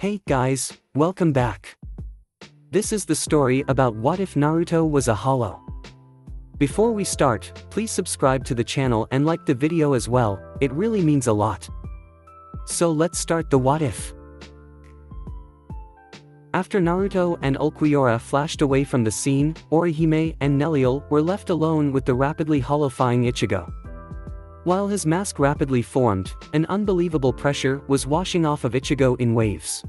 Hey guys, welcome back. This is the story about what if Naruto was a hollow. Before we start, please subscribe to the channel and like the video as well, it really means a lot. So let's start the what if. After Naruto and Ulquiorra flashed away from the scene, Orihime and Neliel were left alone with the rapidly hollowifying Ichigo. While his mask rapidly formed, an unbelievable pressure was washing off of Ichigo in waves.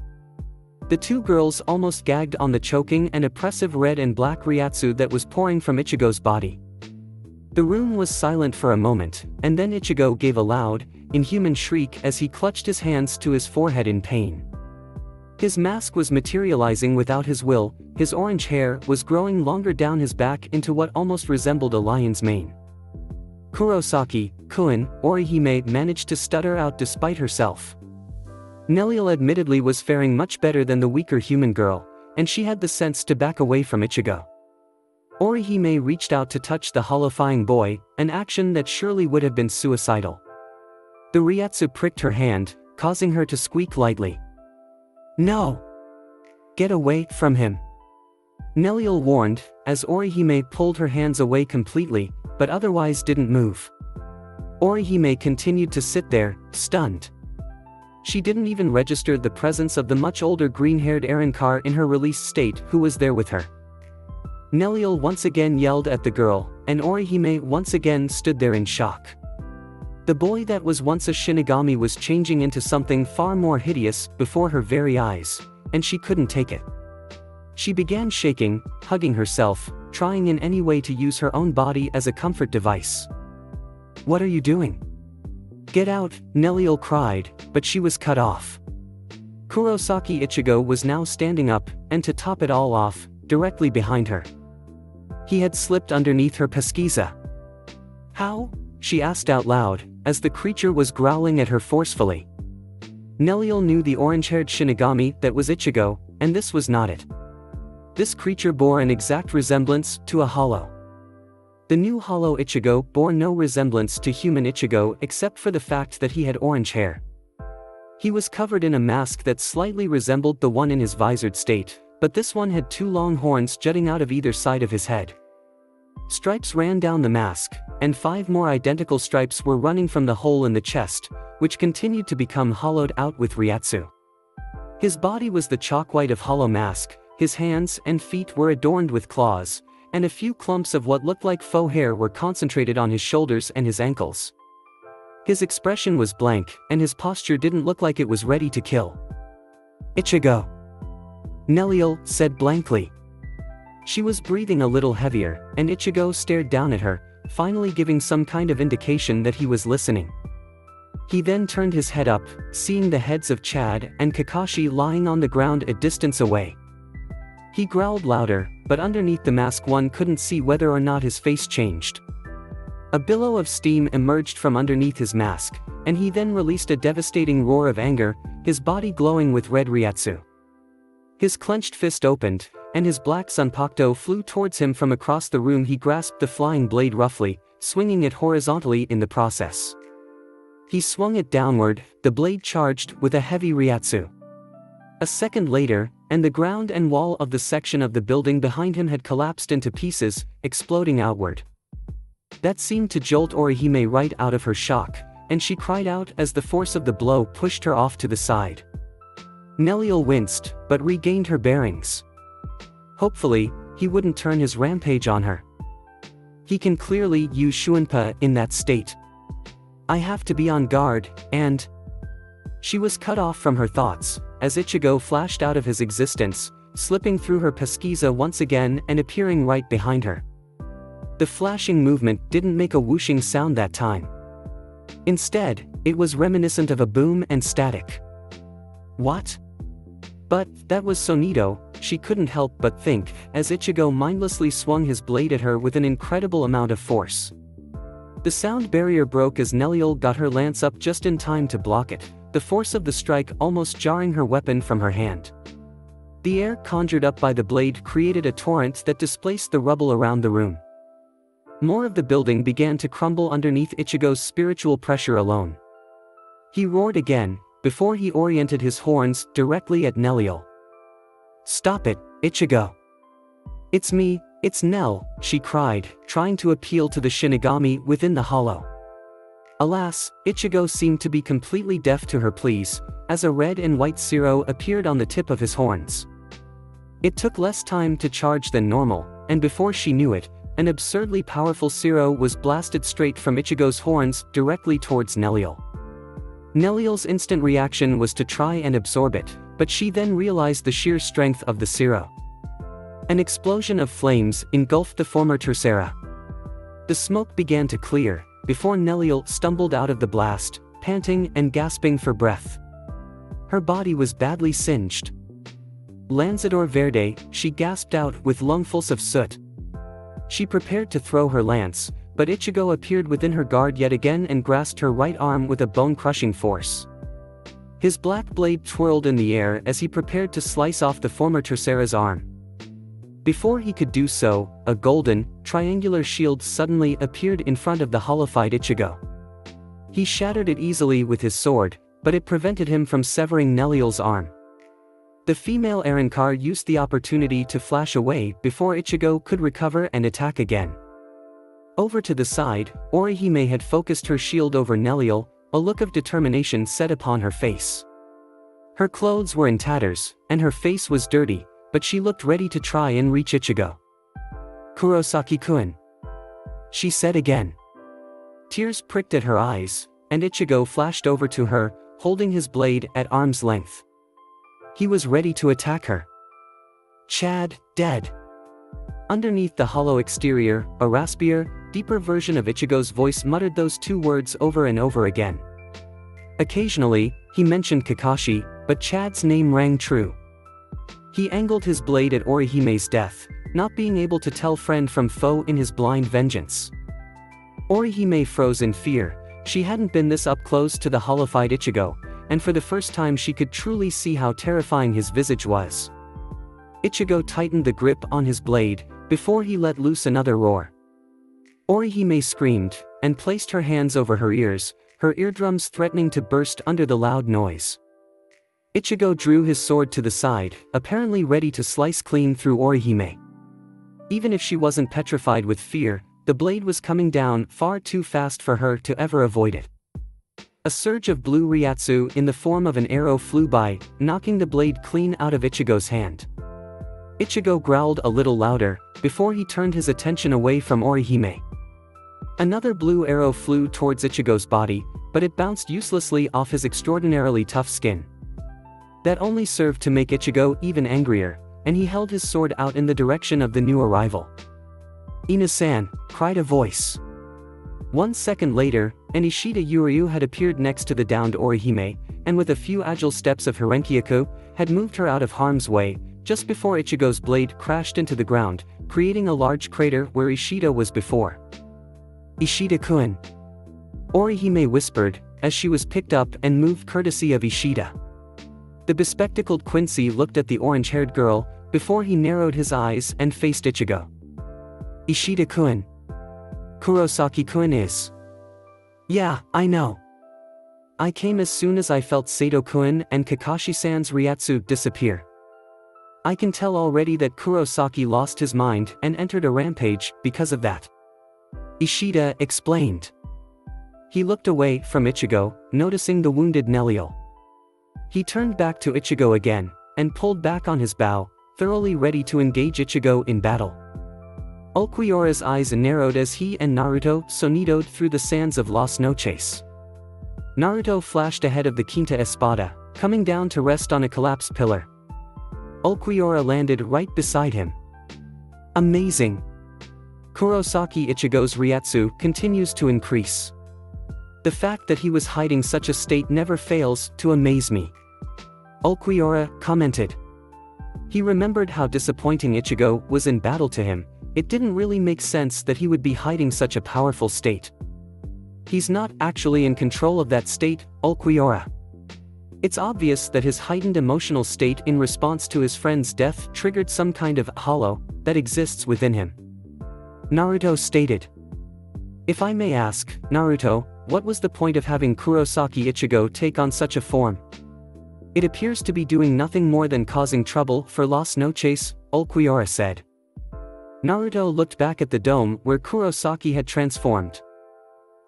The two girls almost gagged on the choking and oppressive red and black Reiatsu that was pouring from Ichigo's body. The room was silent for a moment, and then Ichigo gave a loud, inhuman shriek as he clutched his hands to his forehead in pain. His mask was materializing without his will, his orange hair was growing longer down his back into what almost resembled a lion's mane. Kurosaki, kun, Orihime managed to stutter out despite herself. Neliel admittedly was faring much better than the weaker human girl, and she had the sense to back away from Ichigo. Orihime reached out to touch the hollowifying boy, an action that surely would have been suicidal. The Reiatsu pricked her hand, causing her to squeak lightly. No! Get away from him. Neliel warned, as Orihime pulled her hands away completely, but otherwise didn't move. Orihime continued to sit there, stunned. She didn't even register the presence of the much older green-haired Arrancar in her released state who was there with her. Neliel once again yelled at the girl, and Orihime once again stood there in shock. The boy that was once a Shinigami was changing into something far more hideous before her very eyes, and she couldn't take it. She began shaking, hugging herself, trying in any way to use her own body as a comfort device. What are you doing? Get out, Neliel cried, but she was cut off. Kurosaki Ichigo was now standing up, and to top it all off, directly behind her. He had slipped underneath her pesquisa. How? she asked out loud, as the creature was growling at her forcefully. Neliel knew the orange-haired Shinigami that was Ichigo, and this was not it. This creature bore an exact resemblance to a hollow. The new hollow Ichigo bore no resemblance to human Ichigo except for the fact that he had orange hair. He was covered in a mask that slightly resembled the one in his visored state, but this one had two long horns jutting out of either side of his head. Stripes ran down the mask, and five more identical stripes were running from the hole in the chest, which continued to become hollowed out with Reiatsu. His body was the chalk white of hollow mask, his hands and feet were adorned with claws, and a few clumps of what looked like faux hair were concentrated on his shoulders and his ankles. His expression was blank, and his posture didn't look like it was ready to kill. Ichigo. Neliel said blankly. She was breathing a little heavier, and Ichigo stared down at her, finally giving some kind of indication that he was listening. He then turned his head up, seeing the heads of Chad and Kakashi lying on the ground a distance away. He growled louder, but underneath the mask one couldn't see whether or not his face changed. A billow of steam emerged from underneath his mask, and he then released a devastating roar of anger, his body glowing with red Reiatsu. His clenched fist opened, and his black Zanpakuto flew towards him from across the room he grasped the flying blade roughly, swinging it horizontally in the process. He swung it downward, the blade charged with a heavy Reiatsu. A second later, and the ground and wall of the section of the building behind him had collapsed into pieces, exploding outward. That seemed to jolt Orihime right out of her shock, and she cried out as the force of the blow pushed her off to the side. Neliel winced, but regained her bearings. Hopefully, he wouldn't turn his rampage on her. He can clearly use Shunpo in that state. I have to be on guard, and... She was cut off from her thoughts, as Ichigo flashed out of his existence, slipping through her pesquisa once again and appearing right behind her. The flashing movement didn't make a whooshing sound that time. Instead, it was reminiscent of a boom and static. What? But, that was Sonido, she couldn't help but think, as Ichigo mindlessly swung his blade at her with an incredible amount of force. The sound barrier broke as Neliel got her lance up just in time to block it, the force of the strike almost jarring her weapon from her hand. The air conjured up by the blade created a torrent that displaced the rubble around the room. More of the building began to crumble underneath Ichigo's spiritual pressure alone. He roared again, before he oriented his horns directly at Neliel. Stop it, Ichigo. It's me, it's Nell, she cried, trying to appeal to the Shinigami within the hollow. Alas, Ichigo seemed to be completely deaf to her pleas, as a red and white Cero appeared on the tip of his horns. It took less time to charge than normal, and before she knew it, an absurdly powerful Cero was blasted straight from Ichigo's horns directly towards Neliel. Neliel's instant reaction was to try and absorb it, but she then realized the sheer strength of the Cero. An explosion of flames engulfed the former Tercera. The smoke began to clear, before Neliel stumbled out of the blast, panting and gasping for breath. Her body was badly singed. Lanzador Verde, she gasped out with lungfuls of soot. She prepared to throw her lance, but Ichigo appeared within her guard yet again and grasped her right arm with a bone-crushing force. His black blade twirled in the air as he prepared to slice off the former Tercera's arm. Before he could do so, a golden, triangular shield suddenly appeared in front of the hollowified Ichigo. He shattered it easily with his sword, but it prevented him from severing Neliel's arm. The female Arrancar used the opportunity to flash away before Ichigo could recover and attack again. Over to the side, Orihime had focused her shield over Neliel, a look of determination set upon her face. Her clothes were in tatters, and her face was dirty, but she looked ready to try and reach Ichigo. Kurosaki-kun. She said again. Tears pricked at her eyes, and Ichigo flashed over to her, holding his blade at arm's length. He was ready to attack her. Chad, dead. Underneath the hollow exterior, a raspier, deeper version of Ichigo's voice muttered those two words over and over again. Occasionally, he mentioned Kakashi, but Chad's name rang true. He angled his blade at Orihime's death, not being able to tell friend from foe in his blind vengeance. Orihime froze in fear, she hadn't been this up close to the hollowified Ichigo, and for the first time she could truly see how terrifying his visage was. Ichigo tightened the grip on his blade, before he let loose another roar. Orihime screamed, and placed her hands over her ears, her eardrums threatening to burst under the loud noise. Ichigo drew his sword to the side, apparently ready to slice clean through Orihime. Even if she wasn't petrified with fear, the blade was coming down far too fast for her to ever avoid it. A surge of blue Reiatsu in the form of an arrow flew by, knocking the blade clean out of Ichigo's hand. Ichigo growled a little louder, before he turned his attention away from Orihime. Another blue arrow flew towards Ichigo's body, but it bounced uselessly off his extraordinarily tough skin. That only served to make Ichigo even angrier, and he held his sword out in the direction of the new arrival. Inoue-san, cried a voice. One second later, an Ishida Uryu had appeared next to the downed Orihime, and with a few agile steps of Hirenkyaku, had moved her out of harm's way, just before Ichigo's blade crashed into the ground, creating a large crater where Ishida was before. Ishida-kun. Orihime whispered, as she was picked up and moved courtesy of Ishida. The bespectacled Quincy looked at the orange-haired girl, before he narrowed his eyes and faced Ichigo. Ishida-kun. Kurosaki-kun is. Yeah, I know. I came as soon as I felt Sado-kun and Kakashi-san's Reiatsu disappear. I can tell already that Kurosaki lost his mind and entered a rampage because of that. Ishida explained. He looked away from Ichigo, noticing the wounded Neliel. He turned back to Ichigo again, and pulled back on his bow, thoroughly ready to engage Ichigo in battle. Ulquiorra's eyes narrowed as he and Naruto sonidoed through the sands of Las Noches. Naruto flashed ahead of the Quinta Espada, coming down to rest on a collapsed pillar. Ulquiorra landed right beside him. Amazing! Kurosaki Ichigo's Reiatsu continues to increase. The fact that he was hiding such a state never fails to amaze me. Ulquiorra commented. He remembered how disappointing Ichigo was in battle to him, it didn't really make sense that he would be hiding such a powerful state. He's not actually in control of that state, Ulquiorra. It's obvious that his heightened emotional state in response to his friend's death triggered some kind of hollow that exists within him. Naruto stated. If I may ask, Naruto, what was the point of having Kurosaki Ichigo take on such a form? It appears to be doing nothing more than causing trouble for Las Noches, Ulquiorra said. Naruto looked back at the dome where Kurosaki had transformed.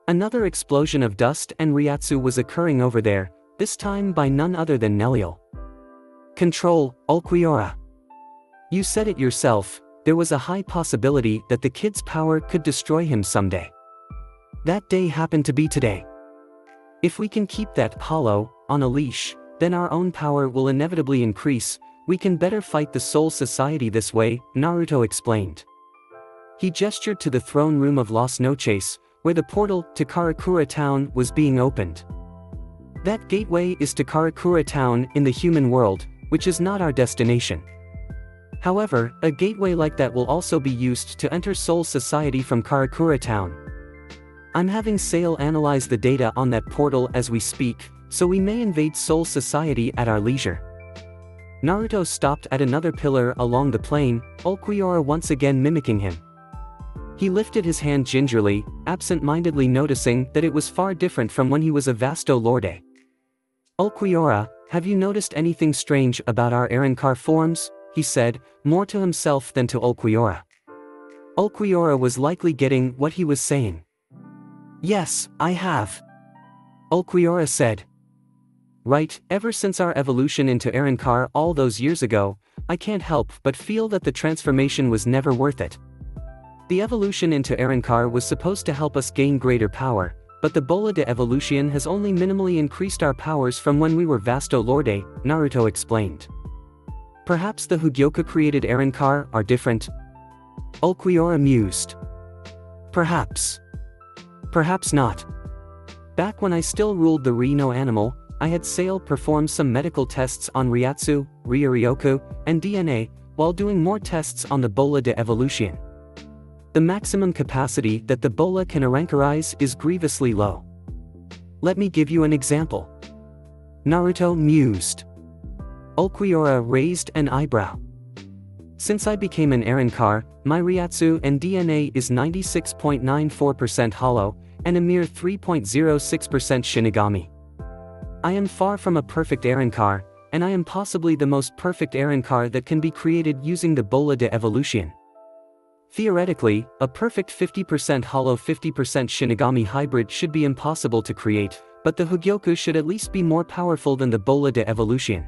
Another explosion of dust and Reiatsu was occurring over there, this time by none other than Neliel. Control, Ulquiorra. You said it yourself, there was a high possibility that the kid's power could destroy him someday. That day happened to be today. If we can keep that hollow, on a leash, then our own power will inevitably increase, we can better fight the Soul Society this way, Naruto explained. He gestured to the throne room of Los Noches, where the portal to Karakura town was being opened. That gateway is to Karakura town in the human world, which is not our destination. However, a gateway like that will also be used to enter Soul Society from Karakura town. I'm having Szayel analyze the data on that portal as we speak, so we may invade Soul Society at our leisure. Naruto stopped at another pillar along the plane, Ulquiorra once again mimicking him. He lifted his hand gingerly, absent-mindedly noticing that it was far different from when he was a Vasto Lorde. Ulquiorra, have you noticed anything strange about our Arrancar forms? he said, more to himself than to Ulquiorra. Ulquiorra was likely getting what he was saying. Yes, I have. Ulquiorra said. Right, ever since our evolution into Arrancar all those years ago, I can't help but feel that the transformation was never worth it. The evolution into Arrancar was supposed to help us gain greater power, but the Bola de Evolution has only minimally increased our powers from when we were Vasto Lorde, Naruto explained. Perhaps the Hogyoku created Arrancar are different? Ulquiorra mused. Perhaps. Perhaps not. Back when I still ruled the Reno animal, I had Szayel perform some medical tests on Reiatsu, Reiryoku, and DNA, while doing more tests on the Bola de Evolution. The maximum capacity that the Bola can Arrancarize is grievously low. Let me give you an example. Naruto mused. Ulquiorra raised an eyebrow. Since I became an Arrancar, my Reiatsu and DNA is 96.94% hollow, and a mere 3.06% Shinigami. I am far from a perfect Arrancar, and I am possibly the most perfect Arrancar that can be created using the Bola de Evolution. Theoretically, a perfect 50% hollow 50% Shinigami hybrid should be impossible to create, but the Hogyoku should at least be more powerful than the Bola de Evolution.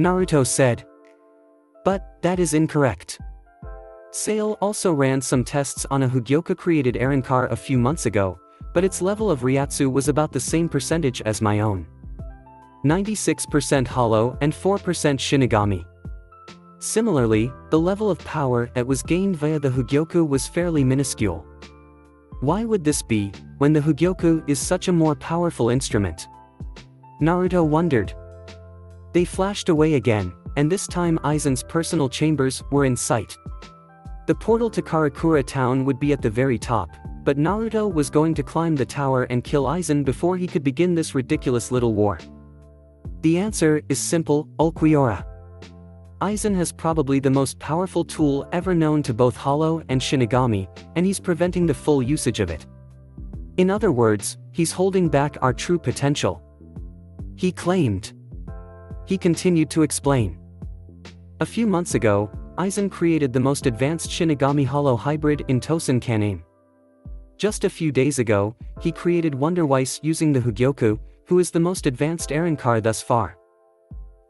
Naruto said. But, that is incorrect. Szayel also ran some tests on a Hogyoku created Arrancar a few months ago, but its level of Reiatsu was about the same percentage as my own. 96% hollow and 4% Shinigami. Similarly, the level of power that was gained via the Hogyoku was fairly minuscule. Why would this be, when the Hogyoku is such a more powerful instrument? Naruto wondered. They flashed away again, and this time Aizen's personal chambers were in sight. The portal to Karakura town would be at the very top, but Naruto was going to climb the tower and kill Aizen before he could begin this ridiculous little war. The answer is simple, Ulquiorra. Aizen has probably the most powerful tool ever known to both Hollow and Shinigami, and he's preventing the full usage of it. In other words, he's holding back our true potential. He claimed. He continued to explain. A few months ago, Aizen created the most advanced Shinigami Hollow hybrid in Tosen Kaname. Just a few days ago, he created Wonderweiss using the Hogyoku, who is the most advanced Arrancar thus far.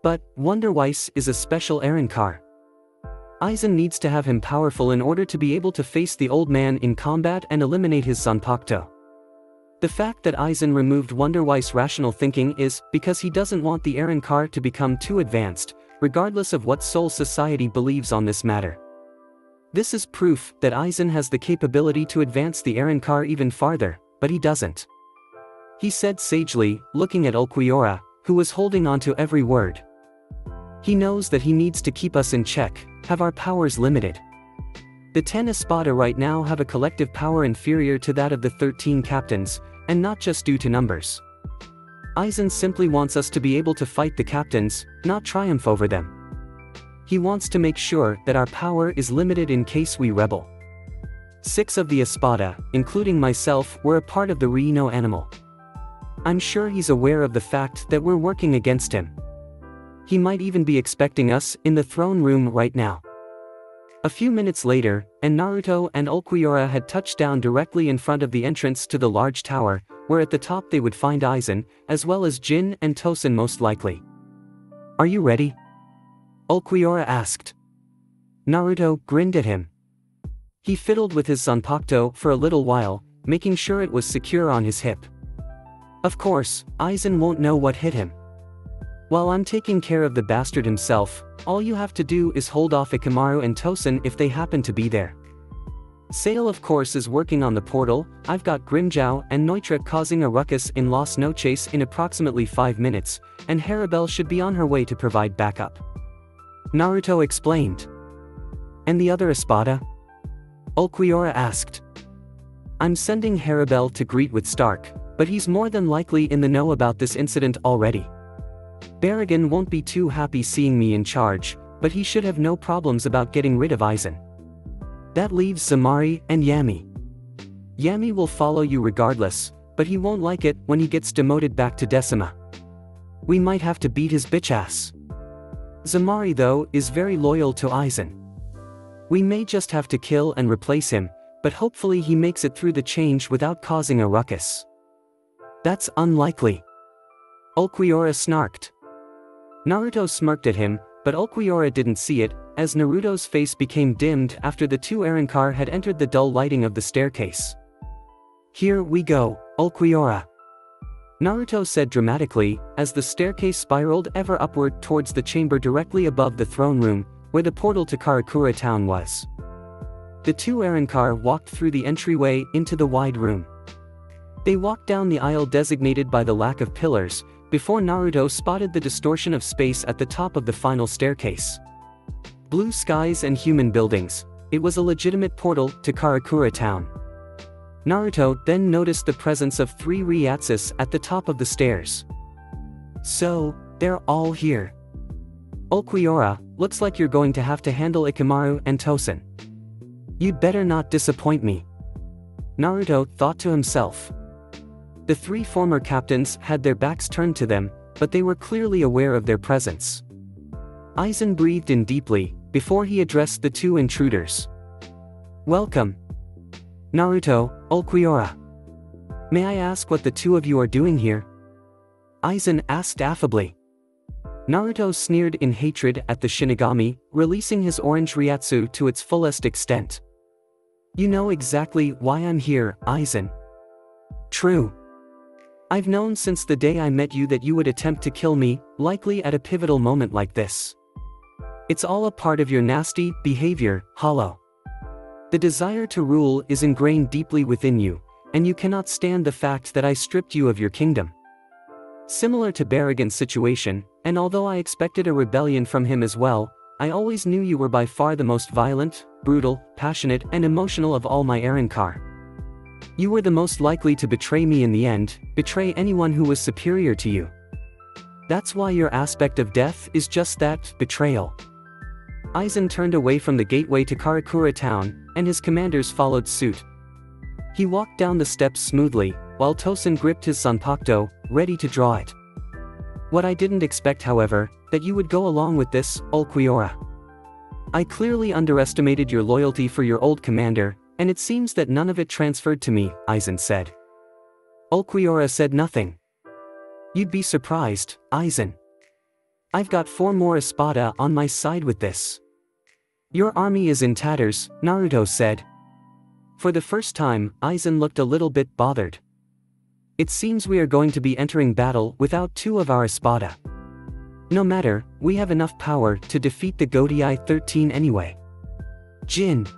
But, Wonderweiss is a special Arrancar. Aizen needs to have him powerful in order to be able to face the old man in combat and eliminate his Zanpakuto. The fact that Aizen removed Wonderweiss rational thinking is because he doesn't want the Arrancar to become too advanced, regardless of what Soul Society believes on this matter. This is proof that Aizen has the capability to advance the Arrancar even farther, but he doesn't. He said sagely, looking at Ulquiorra, who was holding onto every word. He knows that he needs to keep us in check, have our powers limited. The 10 Espada right now have a collective power inferior to that of the 13 captains, and not just due to numbers. Aizen simply wants us to be able to fight the captains, not triumph over them. He wants to make sure that our power is limited in case we rebel. six of the Espada, including myself, were a part of the Reno animal. I'm sure he's aware of the fact that we're working against him. He might even be expecting us in the throne room right now. A few minutes later, and Naruto and Ulquiorra had touched down directly in front of the entrance to the large tower, where at the top they would find Aizen, as well as Gin and Tosen most likely. Are you ready? Ulquiorra asked. Naruto grinned at him. He fiddled with his Zanpakuto for a little while, making sure it was secure on his hip. Of course, Aizen won't know what hit him. While I'm taking care of the bastard himself, all you have to do is hold off Ichimaru and Tosen if they happen to be there. Szayel of course is working on the portal, I've got Grimmjow and Nnoitra causing a ruckus in Las Noches in approximately 5 minutes, and Haribel should be on her way to provide backup. Naruto explained. And the other Espada? Ulquiorra asked. I'm sending Haribel to greet with Stark, but he's more than likely in the know about this incident already. Baraggan won't be too happy seeing me in charge, but he should have no problems about getting rid of Aizen. That leaves Zommari and Yammy. Yammy will follow you regardless, but he won't like it when he gets demoted back to Decima. We might have to beat his bitch ass. Zommari though, is very loyal to Aizen. We may just have to kill and replace him, but hopefully he makes it through the change without causing a ruckus. That's unlikely. Ulquiorra snarked. Naruto smirked at him, but Ulquiorra didn't see it, as Naruto's face became dimmed after the two Arrancar had entered the dull lighting of the staircase. Here we go, Ulquiorra. Naruto said dramatically, as the staircase spiraled ever upward towards the chamber directly above the throne room, where the portal to Karakura town was. The two Arrancar walked through the entryway into the wide room. They walked down the aisle designated by the lack of pillars, before Naruto spotted the distortion of space at the top of the final staircase. Blue skies and human buildings, it was a legitimate portal to Karakura town. Naruto then noticed the presence of three Reiatsus at the top of the stairs. So, they're all here. Ulquiorra, looks like you're going to have to handle Ichimaru and Tosen. You'd better not disappoint me. Naruto thought to himself. The three former captains had their backs turned to them, but they were clearly aware of their presence. Aizen breathed in deeply, before he addressed the two intruders. Welcome. Naruto, Ulquiorra. May I ask what the two of you are doing here? Aizen asked affably. Naruto sneered in hatred at the Shinigami, releasing his orange Reiatsu to its fullest extent. You know exactly why I'm here, Aizen. True. I've known since the day I met you that you would attempt to kill me, likely at a pivotal moment like this. It's all a part of your nasty behavior, Hollow. The desire to rule is ingrained deeply within you, and you cannot stand the fact that I stripped you of your kingdom. Similar to Baraggan's situation, and although I expected a rebellion from him as well, I always knew you were by far the most violent, brutal, passionate, and emotional of all my Arrancar. You were the most likely to betray me in the end, betray anyone who was superior to you. That's why your aspect of death is just that, betrayal. Aizen turned away from the gateway to Karakura town, and his commanders followed suit. He walked down the steps smoothly, while Tosen gripped his Zanpakuto, ready to draw it. What I didn't expect however, that you would go along with this, Ulquiorra. I clearly underestimated your loyalty for your old commander, and it seems that none of it transferred to me, Aizen said. Ulquiorra said nothing. You'd be surprised, Aizen. I've got four more Espada on my side with this. Your army is in tatters, Naruto said. For the first time, Aizen looked a little bit bothered. It seems we are going to be entering battle without two of our Espada. No matter, we have enough power to defeat the Gotei 13 anyway. Gin,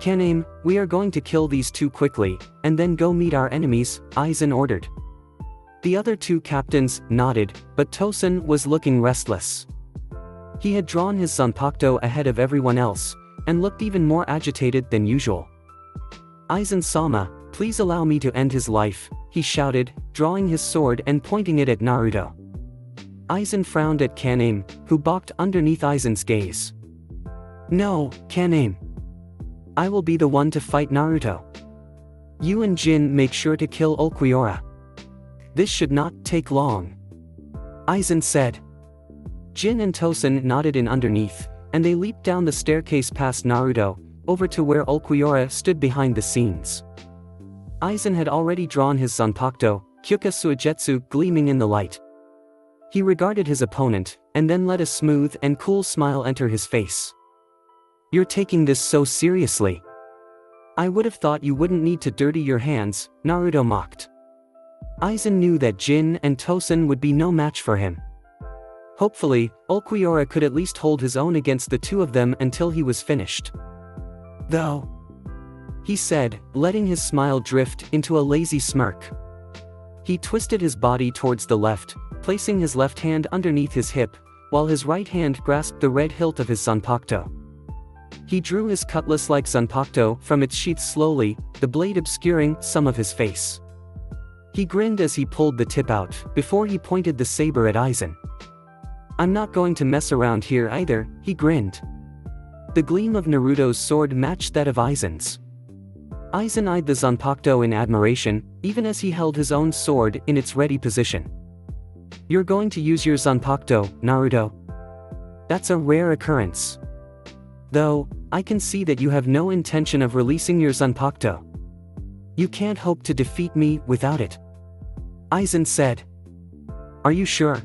Kaname, we are going to kill these two quickly, and then go meet our enemies, Aizen ordered. The other two captains nodded, but Tosen was looking restless. He had drawn his Zanpakuto ahead of everyone else, and looked even more agitated than usual. Aizen Sama, please allow me to end his life, he shouted, drawing his sword and pointing it at Naruto. Aizen frowned at Kaname, who balked underneath Aizen's gaze. No, Kaname. I will be the one to fight Naruto. You and Gin make sure to kill Ulquiorra. This should not take long. Aizen said. Gin and Tosen nodded in underneath, and they leaped down the staircase past Naruto, over to where Ulquiorra stood behind the scenes. Aizen had already drawn his Zanpakuto, Kyoka Suigetsu gleaming in the light. He regarded his opponent, and then let a smooth and cool smile enter his face. You're taking this so seriously. I would have thought you wouldn't need to dirty your hands, Naruto mocked. Aizen knew that Gin and Tosen would be no match for him. Hopefully, Ulquiorra could at least hold his own against the two of them until he was finished. Though. He said, letting his smile drift into a lazy smirk. He twisted his body towards the left, placing his left hand underneath his hip, while his right hand grasped the red hilt of his Zanpakuto. He drew his cutlass-like Zanpakuto from its sheath slowly, the blade obscuring some of his face. He grinned as he pulled the tip out, before he pointed the saber at Aizen. I'm not going to mess around here either, he grinned. The gleam of Naruto's sword matched that of Aizen's. Aizen eyed the Zanpakuto in admiration, even as he held his own sword in its ready position. You're going to use your Zanpakuto, Naruto? That's a rare occurrence. Though, I can see that you have no intention of releasing your Zanpakuto. You can't hope to defeat me without it. Aizen said. Are you sure?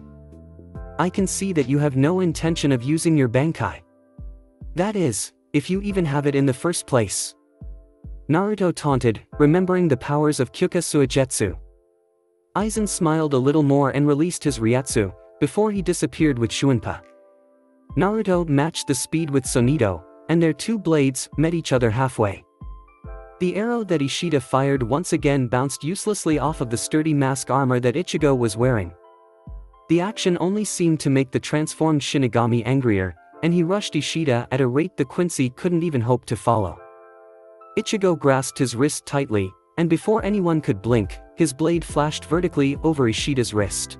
I can see that you have no intention of using your Bankai. That is, if you even have it in the first place. Naruto taunted, remembering the powers of Kyoka Suigetsu. Aizen smiled a little more and released his Reiatsu, before he disappeared with Shunpo. Naruto matched the speed with Sonido, and their two blades met each other halfway. The arrow that Ishida fired once again bounced uselessly off of the sturdy mask armor that Ichigo was wearing. The action only seemed to make the transformed Shinigami angrier, and he rushed Ishida at a rate the Quincy couldn't even hope to follow. Ichigo grasped his wrist tightly, and before anyone could blink, his blade flashed vertically over Ishida's wrist.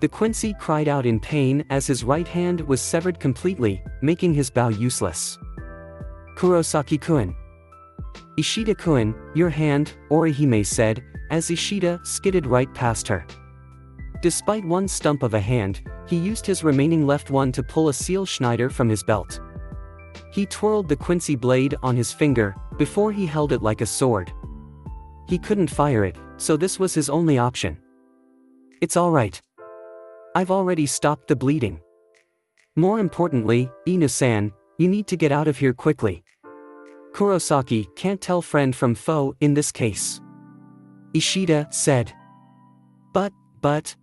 The Quincy cried out in pain as his right hand was severed completely, making his bow useless. Kurosaki-kun. Ishida-kun, your hand, Orihime said, as Ishida skidded right past her. Despite one stump of a hand, he used his remaining left one to pull a Seele Schneider from his belt. He twirled the Quincy blade on his finger, before he held it like a sword. He couldn't fire it, so this was his only option. It's alright. I've already stopped the bleeding. More importantly, Inoue-san, you need to get out of here quickly. Kurosaki can't tell friend from foe in this case. Ishida said. But, but.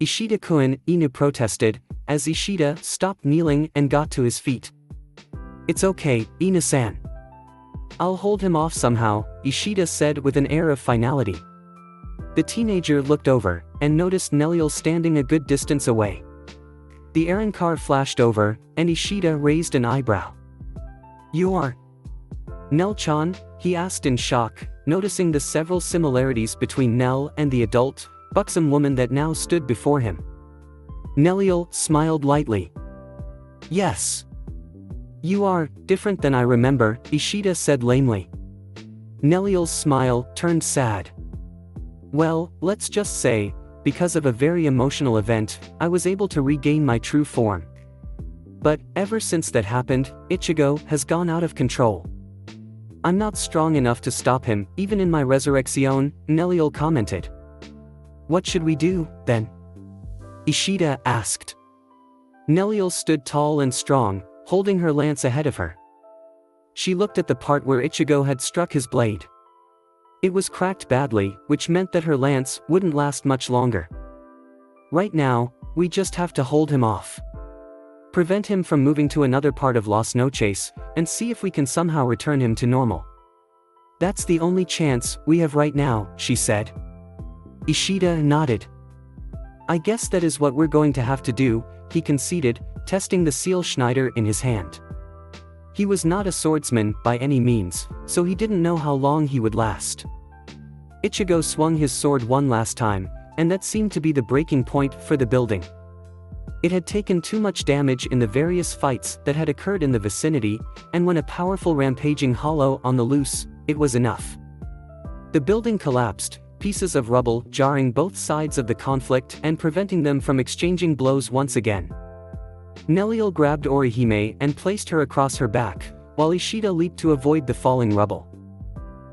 Ishida-kun, Inoue protested, as Ishida stopped kneeling and got to his feet. It's okay, Inoue-san. I'll hold him off somehow, Ishida said with an air of finality. The teenager looked over, and noticed Neliel standing a good distance away. The Arrancar flashed over, and Ishida raised an eyebrow. You are, Nell-chan? he asked in shock, noticing the several similarities between Nell and the adult, buxom woman that now stood before him. Neliel smiled lightly. Yes. You are different than I remember, Ishida said lamely. Neliel's smile turned sad. Well, let's just say, because of a very emotional event, I was able to regain my true form. But, ever since that happened, Ichigo has gone out of control. I'm not strong enough to stop him, even in my resurrection, Neliel commented. What should we do, then? Ishida asked. Neliel stood tall and strong, holding her lance ahead of her. She looked at the part where Ichigo had struck his blade. It was cracked badly, which meant that her lance wouldn't last much longer. Right now, we just have to hold him off prevent him from moving to another part of Las Noches, and see if we can somehow return him to normal. That's the only chance we have right now, she said. Ishida nodded. I guess that is what we're going to have to do, he conceded, testing the Seele Schneider in his hand. He was not a swordsman by any means, so he didn't know how long he would last. Ichigo swung his sword one last time, and that seemed to be the breaking point for the building. It had taken too much damage in the various fights that had occurred in the vicinity, and when a powerful rampaging hollow on the loose, it was enough. The building collapsed, pieces of rubble jarring both sides of the conflict and preventing them from exchanging blows once again. Neliel grabbed Orihime and placed her across her back, while Ishida leaped to avoid the falling rubble.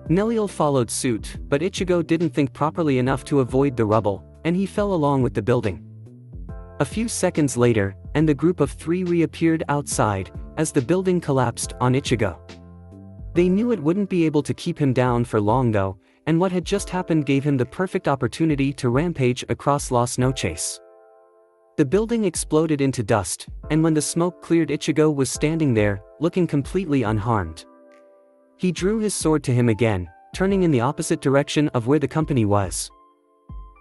Neliel followed suit, but Ichigo didn't think properly enough to avoid the rubble, and he fell along with the building. A few seconds later, and the group of three reappeared outside, as the building collapsed on Ichigo. They knew it wouldn't be able to keep him down for long though, and what had just happened gave him the perfect opportunity to rampage across Las Noches. The building exploded into dust, and when the smoke cleared Ichigo was standing there, looking completely unharmed. He drew his sword to him again, turning in the opposite direction of where the company was.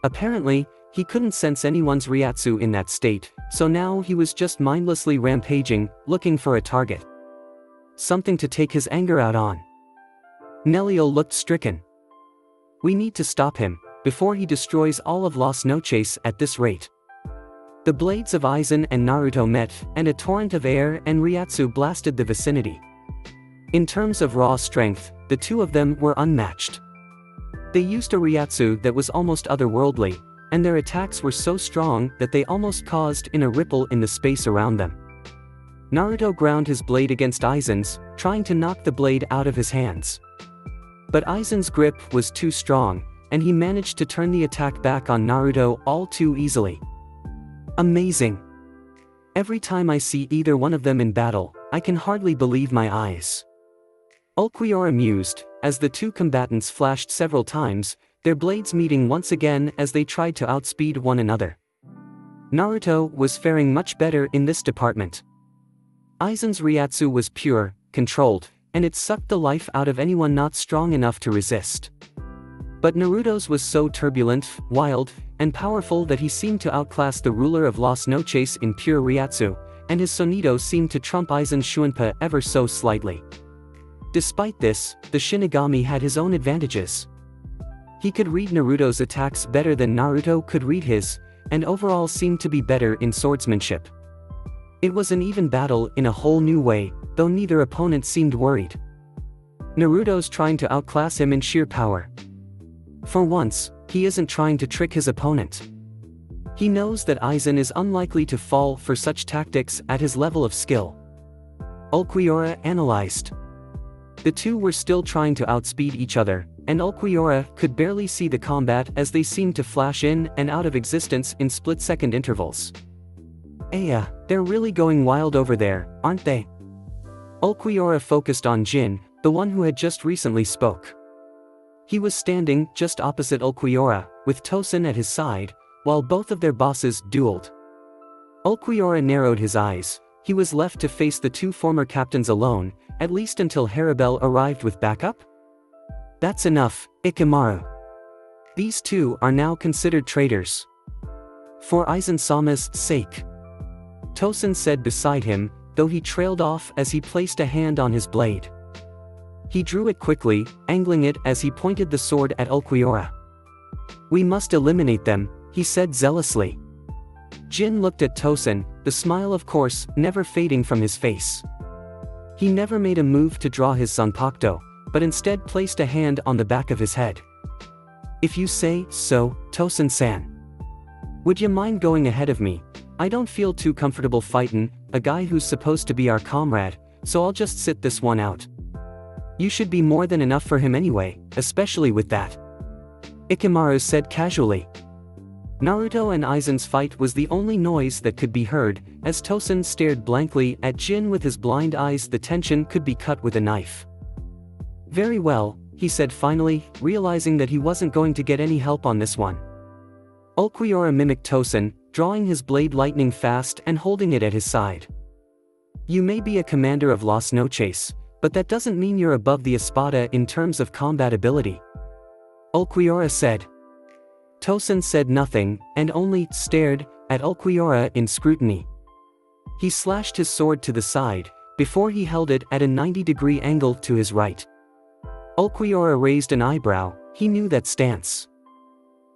Apparently, he couldn't sense anyone's Reiatsu in that state, so now he was just mindlessly rampaging, looking for a target. Something to take his anger out on. Neliel looked stricken. We need to stop him, before he destroys all of Las Noches at this rate. The blades of Aizen and Naruto met, and a torrent of air and Reiatsu blasted the vicinity. In terms of raw strength, the two of them were unmatched. They used a Reiatsu that was almost otherworldly, and their attacks were so strong that they almost caused in a ripple in the space around them. Naruto ground his blade against Aizen's, trying to knock the blade out of his hands. But Aizen's grip was too strong, and he managed to turn the attack back on Naruto all too easily. Amazing. Every time I see either one of them in battle, I can hardly believe my eyes. Ulquiorra mused, as the two combatants flashed several times, their blades meeting once again as they tried to outspeed one another. Naruto was faring much better in this department. Aizen's Reiatsu was pure, controlled, and it sucked the life out of anyone not strong enough to resist. But Naruto's was so turbulent, wild, and powerful that he seemed to outclass the ruler of Las Noches in pure Reiatsu, and his Sonido seemed to trump Aizen's Shunpo ever so slightly. Despite this, the Shinigami had his own advantages. He could read Naruto's attacks better than Naruto could read his, and overall seemed to be better in swordsmanship. It was an even battle in a whole new way, though neither opponent seemed worried. Naruto's trying to outclass him in sheer power. For once, he isn't trying to trick his opponent. He knows that Aizen is unlikely to fall for such tactics at his level of skill. Ulquiorra analyzed. The two were still trying to outspeed each other, and Ulquiorra could barely see the combat as they seemed to flash in and out of existence in split-second intervals. Aya, they're really going wild over there, aren't they? Ulquiorra focused on Gin, the one who had just recently spoke. He was standing just opposite Ulquiorra, with Tosen at his side, while both of their bosses dueled. Ulquiorra narrowed his eyes, he was left to face the two former captains alone, at least until Haribel arrived with backup? That's enough, Ichimaru. These two are now considered traitors. For Aizen Sama's sake. Tosen said beside him, though he trailed off as he placed a hand on his blade. He drew it quickly, angling it as he pointed the sword at Ulquiorra. We must eliminate them, he said zealously. Gin looked at Tosen, the smile of course, never fading from his face. He never made a move to draw his Zanpakuto, but instead placed a hand on the back of his head. If you say so, Tosen-san. Would you mind going ahead of me? I don't feel too comfortable fightin', a guy who's supposed to be our comrade, so I'll just sit this one out. You should be more than enough for him anyway, especially with that. Ichimaru said casually. Naruto and Aizen's fight was the only noise that could be heard, as Tosen stared blankly at Gin with his blind eyes the tension could be cut with a knife. Very well, he said finally, realizing that he wasn't going to get any help on this one. Ulquiorra mimicked Tosen, drawing his blade lightning fast and holding it at his side. You may be a commander of Las Noches, but that doesn't mean you're above the Espada in terms of combat ability. Ulquiorra said. Tosen said nothing, and only stared at Ulquiorra in scrutiny. He slashed his sword to the side, before he held it at a 90-degree angle to his right. Ulquiorra raised an eyebrow, he knew that stance.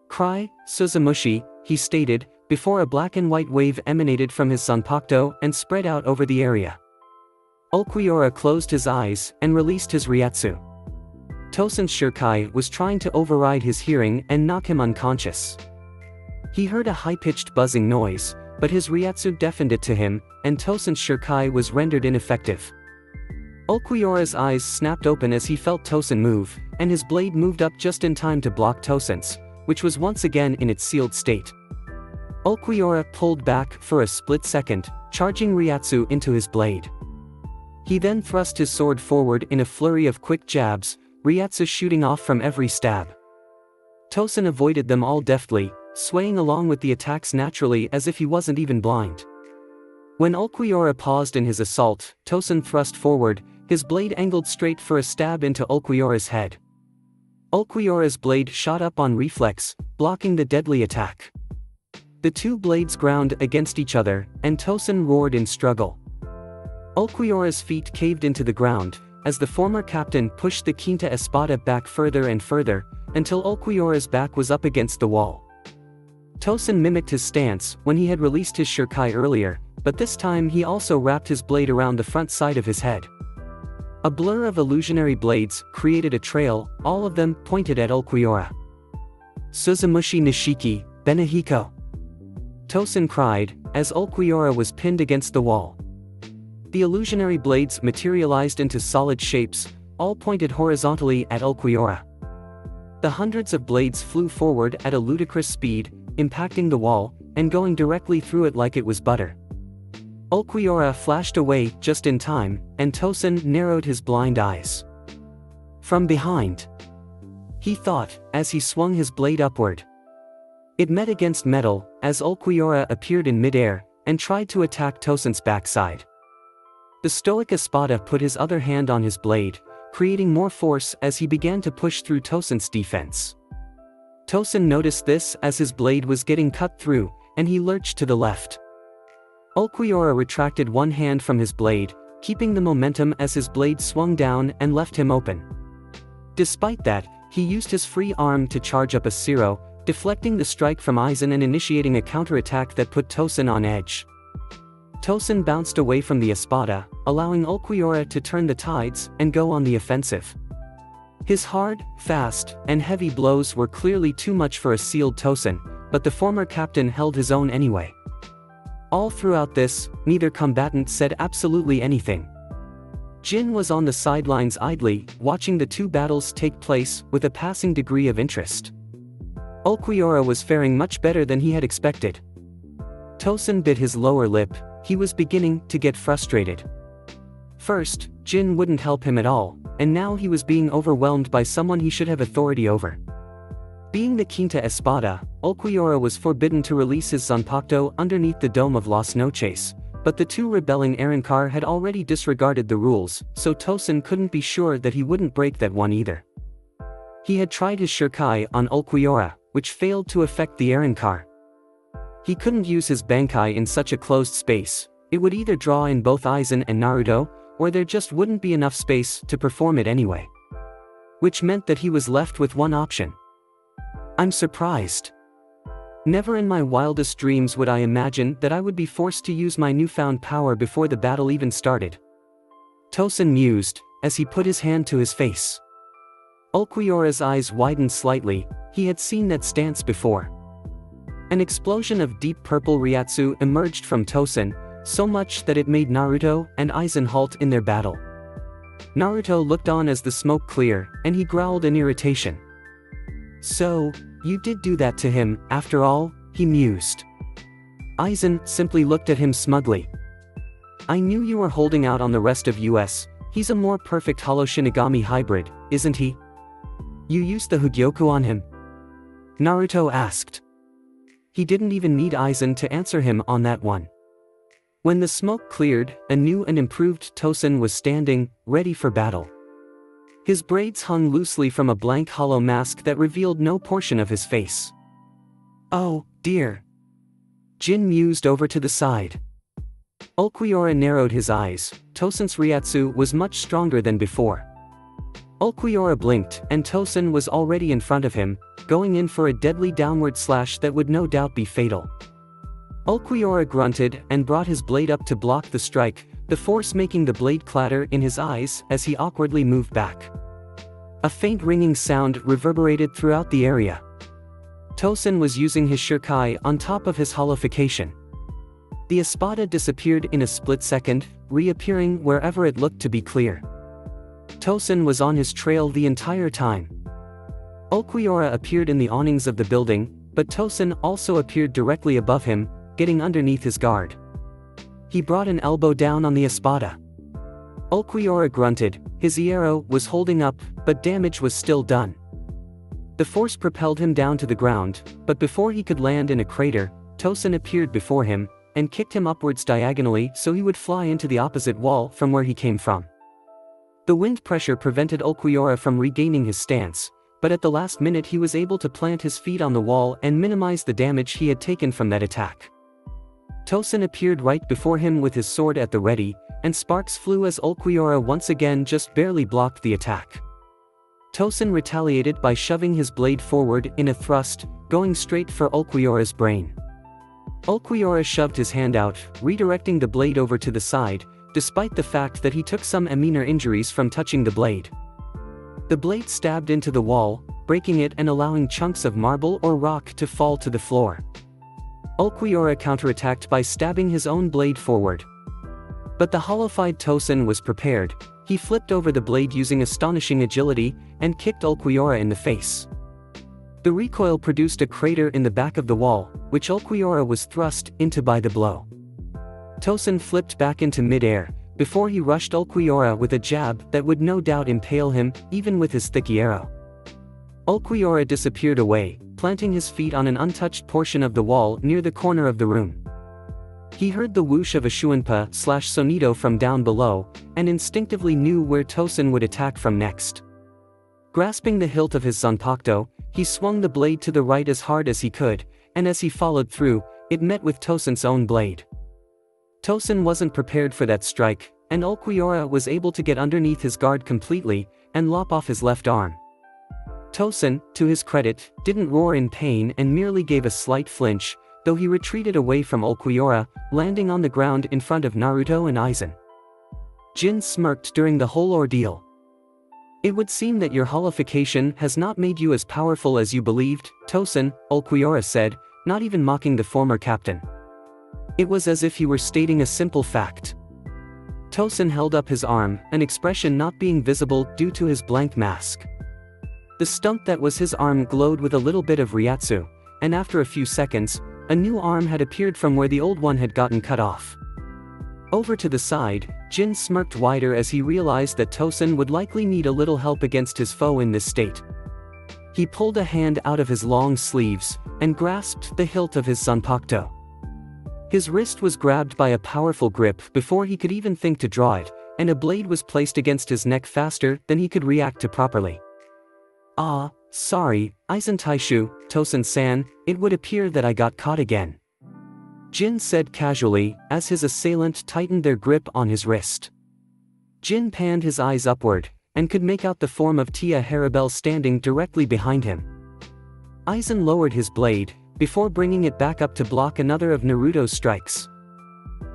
Cry, Suzumushi, he stated, before a black and white wave emanated from his Zanpakuto and spread out over the area. Ulquiorra closed his eyes and released his Reiatsu. Tosen's Shikai was trying to override his hearing and knock him unconscious. He heard a high-pitched buzzing noise, but his Reiatsu deafened it to him, and Tosen's Shikai was rendered ineffective. Ulquiorra's eyes snapped open as he felt Tosen move, and his blade moved up just in time to block Tosen's, which was once again in its sealed state. Ulquiorra pulled back for a split second, charging Reiatsu into his blade. He then thrust his sword forward in a flurry of quick jabs, Reiatsu shooting off from every stab. Tosen avoided them all deftly, swaying along with the attacks naturally as if he wasn't even blind. When Ulquiorra paused in his assault, Tosen thrust forward, his blade angled straight for a stab into Ulquiorra's head. Ulquiorra's blade shot up on reflex, blocking the deadly attack. The two blades ground against each other, and Tosen roared in struggle. Ulquiorra's feet caved into the ground, as the former captain pushed the Quinta Espada back further and further, until Ulquiorra's back was up against the wall. Tosen mimicked his stance when he had released his Shikai earlier, but this time he also wrapped his blade around the front side of his head. A blur of illusionary blades created a trail, all of them pointed at Ulquiorra. Suzumushi Nishiki, Benihiko. Tosen cried, as Ulquiorra was pinned against the wall. The illusionary blades materialized into solid shapes, all pointed horizontally at Ulquiorra. The hundreds of blades flew forward at a ludicrous speed, impacting the wall, and going directly through it like it was butter. Ulquiorra flashed away just in time, and Tosen narrowed his blind eyes. From behind. He thought, as he swung his blade upward. It met against metal, as Ulquiorra appeared in midair, and tried to attack Tosen's backside. The stoic Espada put his other hand on his blade, creating more force as he began to push through Tosen's defense. Tosen noticed this as his blade was getting cut through, and he lurched to the left. Ulquiorra retracted one hand from his blade, keeping the momentum as his blade swung down and left him open. Despite that, he used his free arm to charge up a Cero, deflecting the strike from Aizen and initiating a counterattack that put Tosen on edge. Tosen bounced away from the Espada, allowing Ulquiorra to turn the tides and go on the offensive. His hard, fast, and heavy blows were clearly too much for a sealed Tosen, but the former captain held his own anyway. All throughout this, neither combatant said absolutely anything. Gin was on the sidelines idly, watching the two battles take place with a passing degree of interest. Ulquiorra was faring much better than he had expected. Tosen bit his lower lip, he was beginning to get frustrated. First, Gin wouldn't help him at all, and now he was being overwhelmed by someone he should have authority over. Being the Quinta Espada, Ulquiorra was forbidden to release his Zanpakuto underneath the dome of Las Noches, but the two rebelling Arrancar had already disregarded the rules, so Tosen couldn't be sure that he wouldn't break that one either. He had tried his Shikai on Ulquiorra, which failed to affect the Arrancar. He couldn't use his Bankai in such a closed space, it would either draw in both Aizen and Naruto, or there just wouldn't be enough space to perform it anyway. Which meant that he was left with one option. I'm surprised. Never in my wildest dreams would I imagine that I would be forced to use my newfound power before the battle even started. Tosen mused, as he put his hand to his face. Ulquiorra's eyes widened slightly, he had seen that stance before. An explosion of deep purple Reiatsu emerged from Tosen, so much that it made Naruto and Aizen halt in their battle. Naruto looked on as the smoke cleared, and he growled in irritation. So, you did do that to him, after all, he mused. Aizen simply looked at him smugly. I knew you were holding out on the rest of US, he's a more perfect Hollow Shinigami hybrid, isn't he? You used the Hogyoku on him? Naruto asked. He didn't even need Aizen to answer him on that one. When the smoke cleared, a new and improved Tosen was standing, ready for battle. His braids hung loosely from a blank hollow mask that revealed no portion of his face. Oh, dear. Gin mused over to the side. Ulquiorra narrowed his eyes, Tosen's Reiatsu was much stronger than before. Ulquiorra blinked, and Tosen was already in front of him, going in for a deadly downward slash that would no doubt be fatal. Ulquiorra grunted and brought his blade up to block the strike, the force making the blade clatter in his eyes as he awkwardly moved back. A faint ringing sound reverberated throughout the area. Tosen was using his Shikai on top of his holification. The espada disappeared in a split second, reappearing wherever it looked to be clear. Tosen was on his trail the entire time. Ulquiorra appeared in the awnings of the building, but Tosen also appeared directly above him, getting underneath his guard. He brought an elbow down on the espada. Ulquiorra grunted, his Hierro was holding up, but damage was still done. The force propelled him down to the ground, but before he could land in a crater, Tosen appeared before him, and kicked him upwards diagonally so he would fly into the opposite wall from where he came from. The wind pressure prevented Ulquiorra from regaining his stance, but at the last minute he was able to plant his feet on the wall and minimize the damage he had taken from that attack. Tosen appeared right before him with his sword at the ready, and sparks flew as Ulquiorra once again just barely blocked the attack. Tosen retaliated by shoving his blade forward in a thrust, going straight for Ulquiorra's brain. Ulquiorra shoved his hand out, redirecting the blade over to the side, despite the fact that he took some minor injuries from touching the blade. The blade stabbed into the wall, breaking it and allowing chunks of marble or rock to fall to the floor. Ulquiorra counterattacked by stabbing his own blade forward. But the holified Tosen was prepared, he flipped over the blade using astonishing agility, and kicked Ulquiorra in the face. The recoil produced a crater in the back of the wall, which Ulquiorra was thrust into by the blow. Tosen flipped back into midair, before he rushed Ulquiorra with a jab that would no doubt impale him, even with his thick Hierro. Ulquiorra disappeared away, planting his feet on an untouched portion of the wall near the corner of the room. He heard the whoosh of a Shunpo slash sonido from down below, and instinctively knew where Tosen would attack from next. Grasping the hilt of his zanpakuto, he swung the blade to the right as hard as he could, and as he followed through, it met with Tosin's own blade. Tosen wasn't prepared for that strike, and Ulquiorra was able to get underneath his guard completely, and lop off his left arm. Tosen, to his credit, didn't roar in pain and merely gave a slight flinch, though he retreated away from Ulquiorra, landing on the ground in front of Naruto and Aizen. Gin smirked during the whole ordeal. It would seem that your holification has not made you as powerful as you believed, Tosen, Ulquiorra said, not even mocking the former captain. It was as if he were stating a simple fact. Tosen held up his arm, an expression not being visible due to his blank mask. The stump that was his arm glowed with a little bit of Reiatsu, and after a few seconds, a new arm had appeared from where the old one had gotten cut off. Over to the side, Gin smirked wider as he realized that Tosen would likely need a little help against his foe in this state. He pulled a hand out of his long sleeves, and grasped the hilt of his zanpakuto. His wrist was grabbed by a powerful grip before he could even think to draw it, and a blade was placed against his neck faster than he could react to properly. Ah, Sorry, Aizen Taichou, Tosen-san, it would appear that I got caught again. Gin said casually, as his assailant tightened their grip on his wrist. Gin panned his eyes upward, and could make out the form of Tia Harribel standing directly behind him. Aizen lowered his blade, before bringing it back up to block another of Naruto's strikes.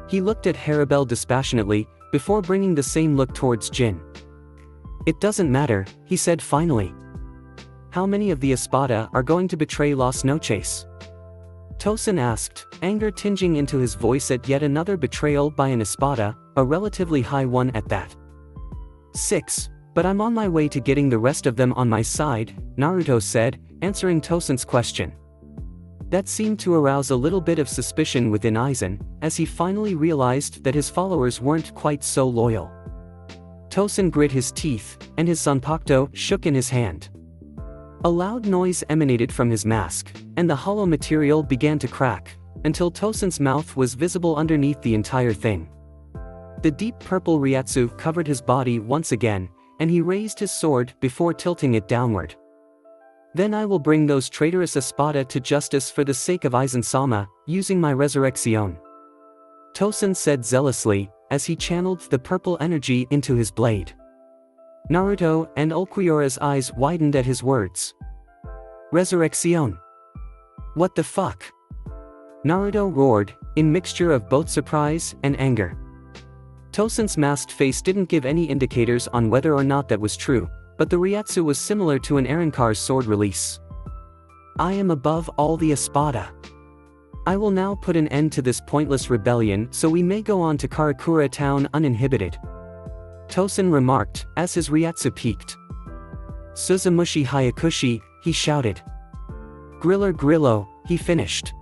He looked at Harribel dispassionately, before bringing the same look towards Gin. It doesn't matter, he said finally. How many of the Espada are going to betray Las Noches? Tosen asked, anger tinging into his voice at yet another betrayal by an Espada, a relatively high one at that. Six, but I'm on my way to getting the rest of them on my side, Naruto said, answering Tosen's question. That seemed to arouse a little bit of suspicion within Aizen, as he finally realized that his followers weren't quite so loyal. Tosen grit his teeth, and his zanpakuto shook in his hand. A loud noise emanated from his mask, and the hollow material began to crack, until Tosen's mouth was visible underneath the entire thing. The deep purple Reiatsu covered his body once again, and he raised his sword before tilting it downward. Then I will bring those traitorous Espada to justice for the sake of Aizen-sama, using my resurrection. Tosen said zealously, as he channeled the purple energy into his blade. Naruto and Ulquiorra's eyes widened at his words. Resurrection. What the fuck? Naruto roared, in mixture of both surprise and anger. Tosen's masked face didn't give any indicators on whether or not that was true, but the Reiatsu was similar to an Arrancar's sword release. I am above all the Espada. I will now put an end to this pointless rebellion so we may go on to Karakura town uninhibited. Tosen remarked, as his Reiatsu peaked. Suzumushi Hyakushiki, he shouted. Grillar Grillo, he finished.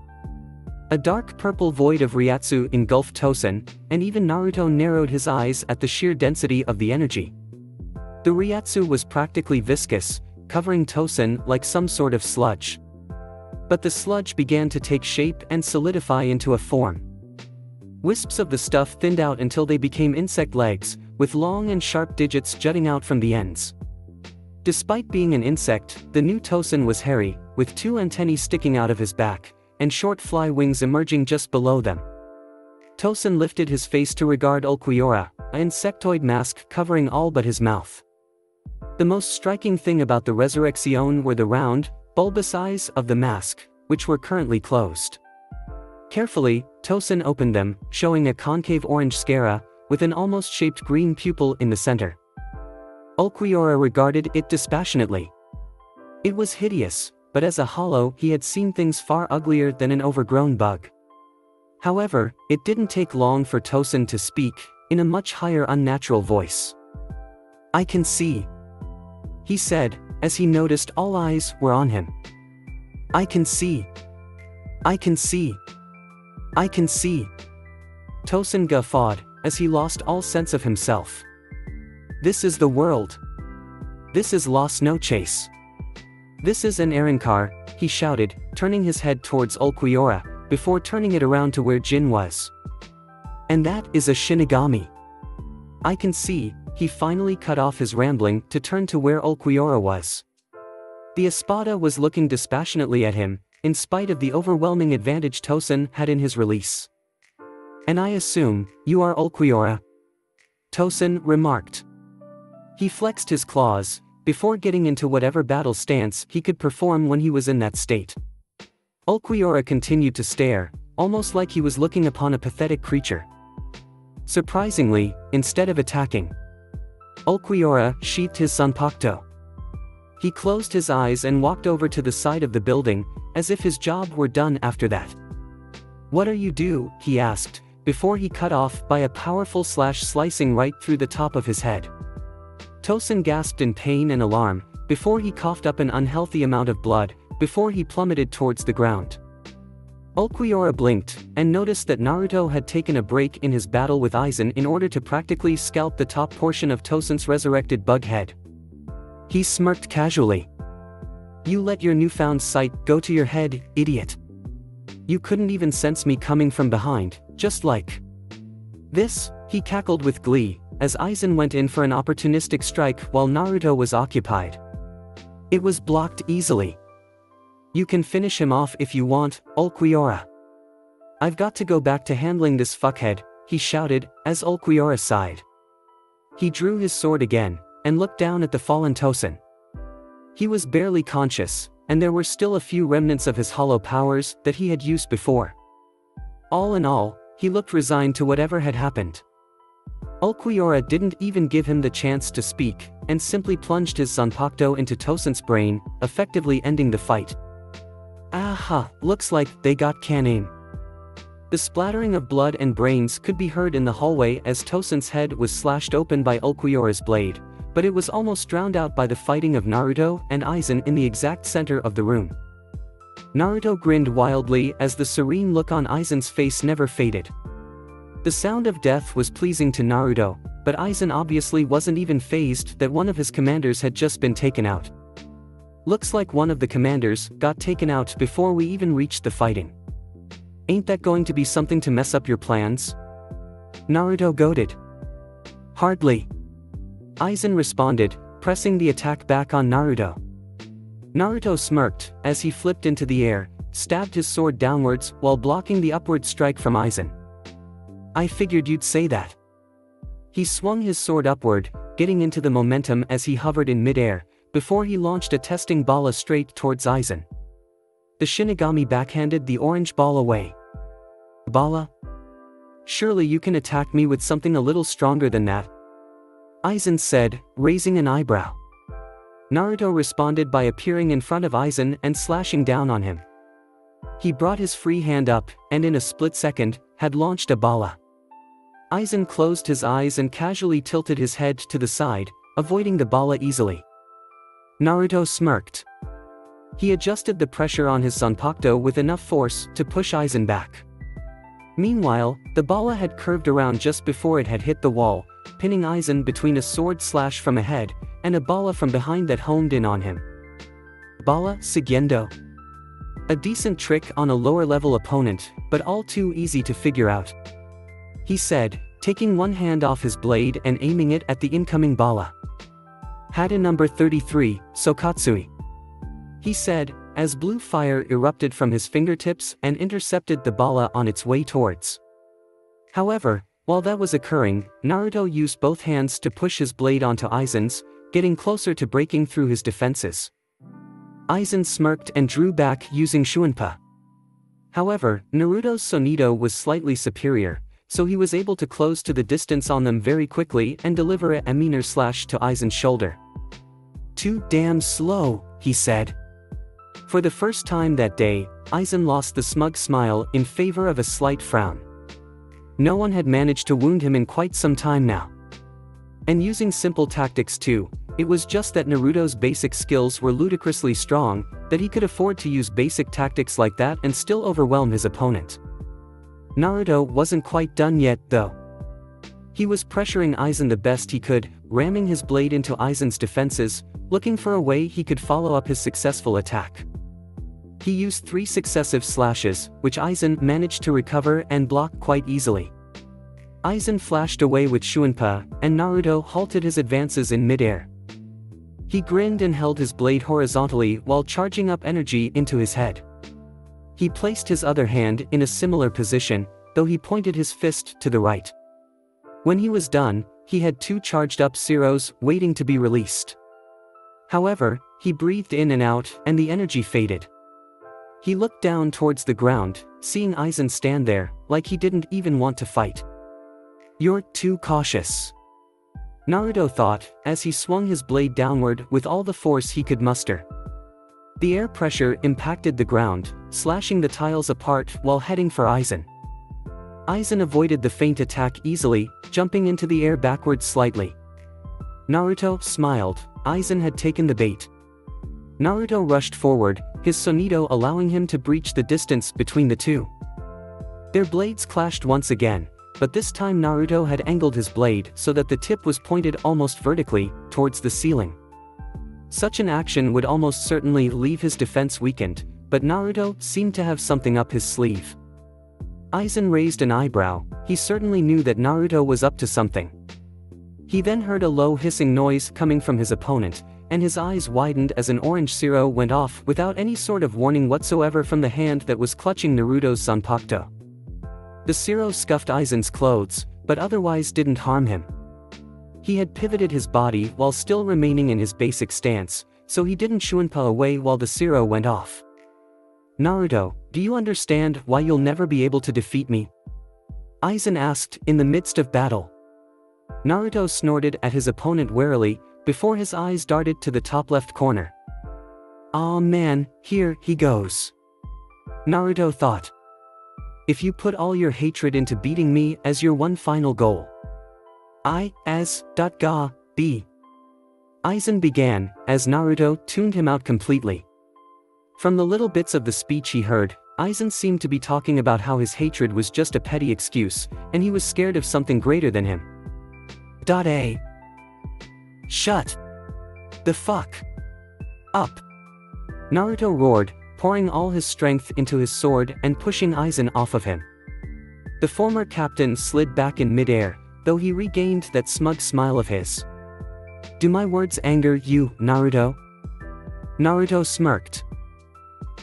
A dark purple void of Reiatsu engulfed Tosen, and even Naruto narrowed his eyes at the sheer density of the energy. The Reiatsu was practically viscous, covering Tosen like some sort of sludge. But the sludge began to take shape and solidify into a form. Wisps of the stuff thinned out until they became insect legs, with long and sharp digits jutting out from the ends. Despite being an insect, the new Tosen was hairy, with two antennae sticking out of his back, and short fly wings emerging just below them. Tosen lifted his face to regard Ulquiorra, an insectoid mask covering all but his mouth. The most striking thing about the Resurrection were the round, bulbous eyes of the mask, which were currently closed. Carefully, Tosen opened them, showing a concave orange sclera, with an almost shaped green pupil in the center. Ulquiorra regarded it dispassionately. It was hideous, but as a hollow he had seen things far uglier than an overgrown bug. However, it didn't take long for Tosen to speak, in a much higher unnatural voice. I can see. He said, as he noticed all eyes were on him. I can see. I can see. I can see. Tosen guffawed, as he lost all sense of himself. This is the world. This is Las Noches. This is an Arrancar, he shouted, turning his head towards Ulquiorra, before turning it around to where Gin was. And that is a Shinigami. I can see, he finally cut off his rambling to turn to where Ulquiorra was. The Espada was looking dispassionately at him, in spite of the overwhelming advantage Tosen had in his release. And I assume, you are Ulquiorra? Tosen remarked. He flexed his claws, before getting into whatever battle stance he could perform when he was in that state. Ulquiorra continued to stare, almost like he was looking upon a pathetic creature. Surprisingly, instead of attacking, Ulquiorra sheathed his Zanpakuto. He closed his eyes and walked over to the side of the building, as if his job were done after that. What are you do, he asked, before he cut off by a powerful slash slicing right through the top of his head. Tosen gasped in pain and alarm, before he coughed up an unhealthy amount of blood, before he plummeted towards the ground. Ulquiorra blinked, and noticed that Naruto had taken a break in his battle with Aizen in order to practically scalp the top portion of Tosen's resurrected bug head. He smirked casually. You let your newfound sight go to your head, idiot. You couldn't even sense me coming from behind, just like. This, he cackled with glee, as Aizen went in for an opportunistic strike while Naruto was occupied. It was blocked easily. You can finish him off if you want, Ulquiorra. I've got to go back to handling this fuckhead, he shouted, as Ulquiorra sighed. He drew his sword again, and looked down at the fallen Tosen. He was barely conscious, and there were still a few remnants of his hollow powers that he had used before. All in all, he looked resigned to whatever had happened. Ulquiorra didn't even give him the chance to speak, and simply plunged his Zanpakuto into Tosen's brain, effectively ending the fight. Aha, looks like they got Kaname. The splattering of blood and brains could be heard in the hallway as Tosen's head was slashed open by Ulquiorra's blade, but it was almost drowned out by the fighting of Naruto and Aizen in the exact center of the room. Naruto grinned wildly as the serene look on Aizen's face never faded. The sound of death was pleasing to Naruto, but Aizen obviously wasn't even phased that one of his commanders had just been taken out. Looks like one of the commanders got taken out before we even reached the fighting. Ain't that going to be something to mess up your plans? Naruto goaded. Hardly. Aizen responded, pressing the attack back on Naruto. Naruto smirked as he flipped into the air, stabbed his sword downwards while blocking the upward strike from Aizen. I figured you'd say that. He swung his sword upward, getting into the momentum as he hovered in midair, before he launched a testing bala straight towards Aizen. The Shinigami backhanded the orange ball away. Bala? Surely you can attack me with something a little stronger than that. Aizen said, raising an eyebrow. Naruto responded by appearing in front of Aizen and slashing down on him. He brought his free hand up, and in a split second, had launched a bala. Aizen closed his eyes and casually tilted his head to the side, avoiding the bala easily. Naruto smirked. He adjusted the pressure on his Zanpakuto with enough force to push Aizen back. Meanwhile, the bala had curved around just before it had hit the wall, pinning Aizen between a sword slash from ahead, and a bala from behind that homed in on him. Bala Siguiendo. A decent trick on a lower level opponent, but all too easy to figure out. He said, taking one hand off his blade and aiming it at the incoming bala. Hado number 33, Sokatsui. He said, as blue fire erupted from his fingertips and intercepted the bala on its way towards. However, while that was occurring, Naruto used both hands to push his blade onto Aizen's, getting closer to breaking through his defenses. Aizen smirked and drew back using Shunpo. However, Naruto's Sonido was slightly superior, so he was able to close to the distance on them very quickly and deliver a meaner slash to Aizen's shoulder. Too damn slow, he said. For the first time that day, Aizen lost the smug smile in favor of a slight frown. No one had managed to wound him in quite some time now. And using simple tactics too, it was just that Naruto's basic skills were ludicrously strong, that he could afford to use basic tactics like that and still overwhelm his opponent. Naruto wasn't quite done yet, though. He was pressuring Aizen the best he could, ramming his blade into Aizen's defenses, looking for a way he could follow up his successful attack. He used three successive slashes, which Aizen managed to recover and block quite easily. Aizen flashed away with Shunpo, and Naruto halted his advances in midair. He grinned and held his blade horizontally while charging up energy into his head. He placed his other hand in a similar position, though he pointed his fist to the right. When he was done, he had two charged up Ceros waiting to be released. However, he breathed in and out and the energy faded. He looked down towards the ground, seeing Aizen stand there, like he didn't even want to fight. You're too cautious. Naruto thought, as he swung his blade downward with all the force he could muster. The air pressure impacted the ground, slashing the tiles apart while heading for Aizen. Aizen avoided the feint attack easily, jumping into the air backwards slightly. Naruto smiled, Aizen had taken the bait. Naruto rushed forward, his Sonido allowing him to breach the distance between the two. Their blades clashed once again, but this time Naruto had angled his blade so that the tip was pointed almost vertically, towards the ceiling. Such an action would almost certainly leave his defense weakened, but Naruto seemed to have something up his sleeve. Aizen raised an eyebrow, he certainly knew that Naruto was up to something. He then heard a low hissing noise coming from his opponent, and his eyes widened as an orange Cero went off without any sort of warning whatsoever from the hand that was clutching Naruto's Zanpakuto. The Cero scuffed Aizen's clothes, but otherwise didn't harm him. He had pivoted his body while still remaining in his basic stance, so he didn't Shunpo away while the Cero went off. Naruto, do you understand why you'll never be able to defeat me? Aizen asked in the midst of battle. Naruto snorted at his opponent warily, before his eyes darted to the top left corner. Aw oh man, here he goes. Naruto thought. If you put all your hatred into beating me as your one final goal. I, as, ga, b. Aizen began, as Naruto tuned him out completely. From the little bits of the speech he heard, Aizen seemed to be talking about how his hatred was just a petty excuse, and he was scared of something greater than him. Dot A. Shut. The fuck. Up. Naruto roared, pouring all his strength into his sword and pushing Aizen off of him. The former captain slid back in midair, though he regained that smug smile of his. Do my words anger you, Naruto? Naruto smirked.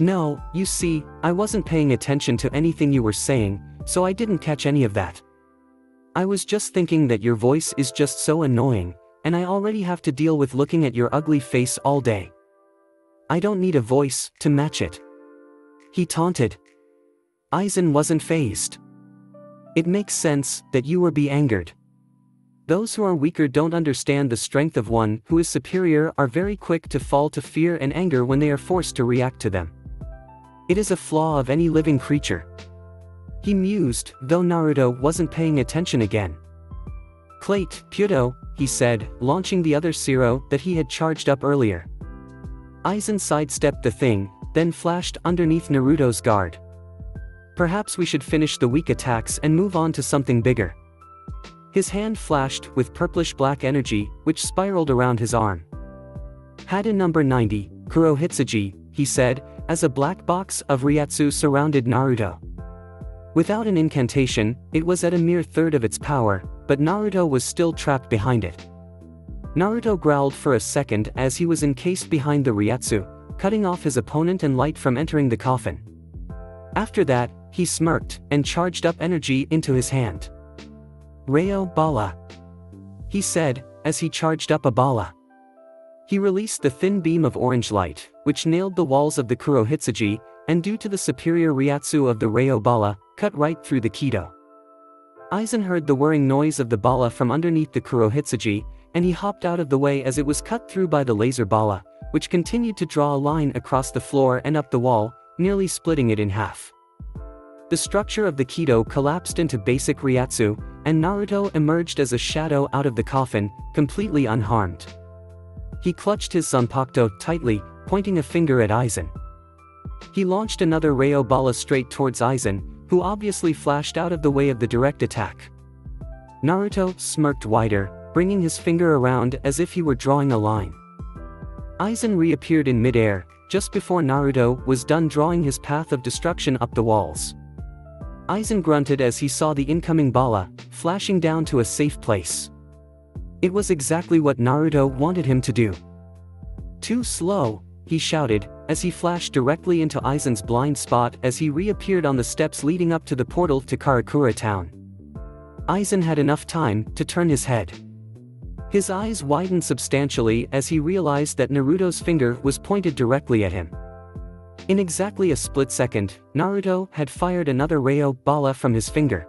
No, you see, I wasn't paying attention to anything you were saying, so I didn't catch any of that. I was just thinking that your voice is just so annoying, and I already have to deal with looking at your ugly face all day. I don't need a voice to match it. He taunted. Aizen wasn't phased. It makes sense that you were be angered. Those who are weaker don't understand the strength of one who is superior are very quick to fall to fear and anger when they are forced to react to them. It is a flaw of any living creature. He mused, though Naruto wasn't paying attention again. Plate, Puto, he said, launching the other Cero that he had charged up earlier. Aizen sidestepped the thing, then flashed underneath Naruto's guard. Perhaps we should finish the weak attacks and move on to something bigger. His hand flashed with purplish-black energy, which spiraled around his arm. Hado number 90, Kurohitsugi, he said, as a black box of Reiatsu surrounded Naruto. Without an incantation, it was at a mere third of its power, but Naruto was still trapped behind it. Naruto growled for a second as he was encased behind the Reiatsu, cutting off his opponent and light from entering the coffin. After that, he smirked and charged up energy into his hand. Rayo Bala. He said, as he charged up a bala. He released the thin beam of orange light, which nailed the walls of the Kurohitsugi, and due to the superior Reiatsu of the Rayo Bala, cut right through the Kido. Aizen heard the whirring noise of the bala from underneath the Kurohitsugi, and he hopped out of the way as it was cut through by the laser bala, which continued to draw a line across the floor and up the wall, nearly splitting it in half. The structure of the Kido collapsed into basic Reiatsu, and Naruto emerged as a shadow out of the coffin, completely unharmed. He clutched his Zanpakuto tightly, pointing a finger at Aizen. He launched another Rayo Bala straight towards Aizen, who obviously flashed out of the way of the direct attack. Naruto smirked wider, bringing his finger around as if he were drawing a line. Aizen reappeared in midair, just before Naruto was done drawing his path of destruction up the walls. Aizen grunted as he saw the incoming bala, flashing down to a safe place. It was exactly what Naruto wanted him to do. Too slow, he shouted, as he flashed directly into Aizen's blind spot as he reappeared on the steps leading up to the portal to Karakura town. Aizen had enough time to turn his head. His eyes widened substantially as he realized that Naruto's finger was pointed directly at him. In exactly a split second, Naruto had fired another Rayo Bala from his finger.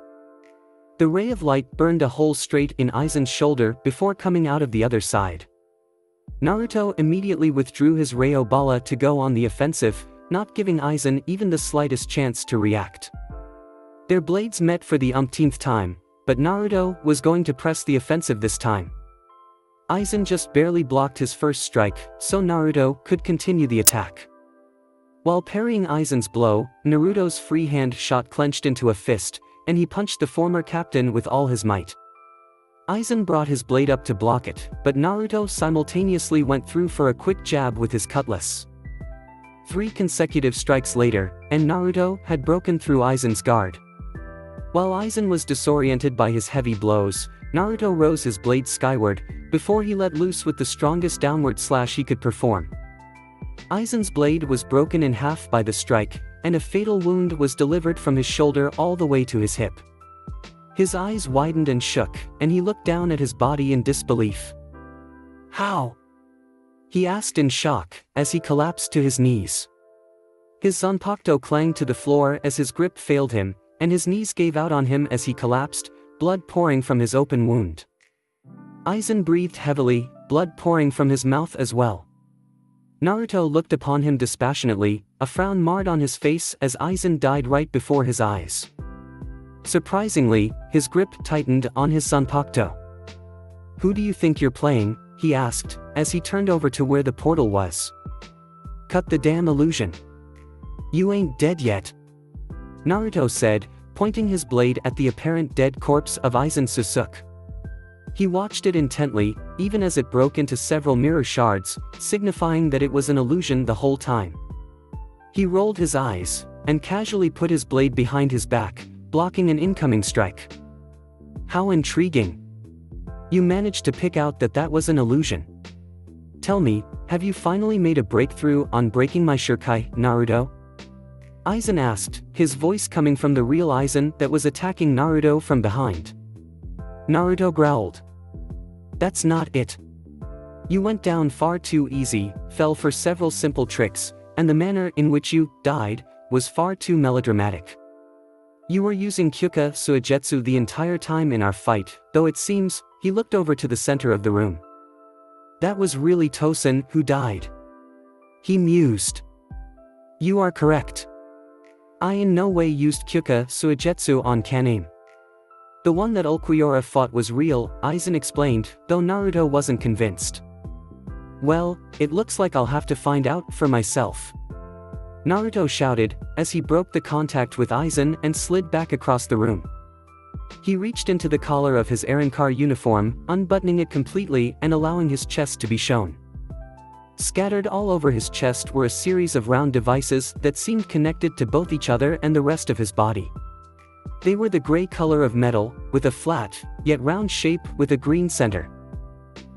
The ray of light burned a hole straight in Aizen's shoulder before coming out of the other side. Naruto immediately withdrew his Rayo Bala to go on the offensive, not giving Aizen even the slightest chance to react. Their blades met for the umpteenth time, but Naruto was going to press the offensive this time. Aizen just barely blocked his first strike, so Naruto could continue the attack. While parrying Aizen's blow, Naruto's free hand shot clenched into a fist, and he punched the former captain with all his might. Aizen brought his blade up to block it, but Naruto simultaneously went through for a quick jab with his cutlass. Three consecutive strikes later, and Naruto had broken through Aizen's guard. While Aizen was disoriented by his heavy blows, Naruto rose his blade skyward, before he let loose with the strongest downward slash he could perform. Aizen's blade was broken in half by the strike, and a fatal wound was delivered from his shoulder all the way to his hip. His eyes widened and shook, and he looked down at his body in disbelief. How? He asked in shock, as he collapsed to his knees. His Zanpakuto clanged to the floor as his grip failed him, and his knees gave out on him as he collapsed, blood pouring from his open wound. Aizen breathed heavily, blood pouring from his mouth as well. Naruto looked upon him dispassionately, a frown marred on his face as Aizen died right before his eyes. Surprisingly, his grip tightened on his Zanpakuto. Who do you think you're playing? he asked, as he turned over to where the portal was. Cut the damn illusion. You ain't dead yet. Naruto said, pointing his blade at the apparent dead corpse of Aizen Sosuke. He watched it intently, even as it broke into several mirror shards, signifying that it was an illusion the whole time. He rolled his eyes, and casually put his blade behind his back, blocking an incoming strike. How intriguing. You managed to pick out that that was an illusion. Tell me, have you finally made a breakthrough on breaking my Shikai, Naruto? Aizen asked, his voice coming from the real Aizen that was attacking Naruto from behind. Naruto growled. That's not it. You went down far too easy, fell for several simple tricks, and the manner in which you died was far too melodramatic. You were using Kyoka Suigetsu the entire time in our fight, though it seems, he looked over to the center of the room. That was really Tosen who died. He mused. You are correct. I in no way used Kyoka Suigetsu on Kaname. The one that Ulquiorra fought was real, Aizen explained, though Naruto wasn't convinced. Well, it looks like I'll have to find out for myself. Naruto shouted, as he broke the contact with Aizen and slid back across the room. He reached into the collar of his Arrancar uniform, unbuttoning it completely and allowing his chest to be shown. Scattered all over his chest were a series of round devices that seemed connected to both each other and the rest of his body. They were the gray color of metal, with a flat, yet round shape with a green center.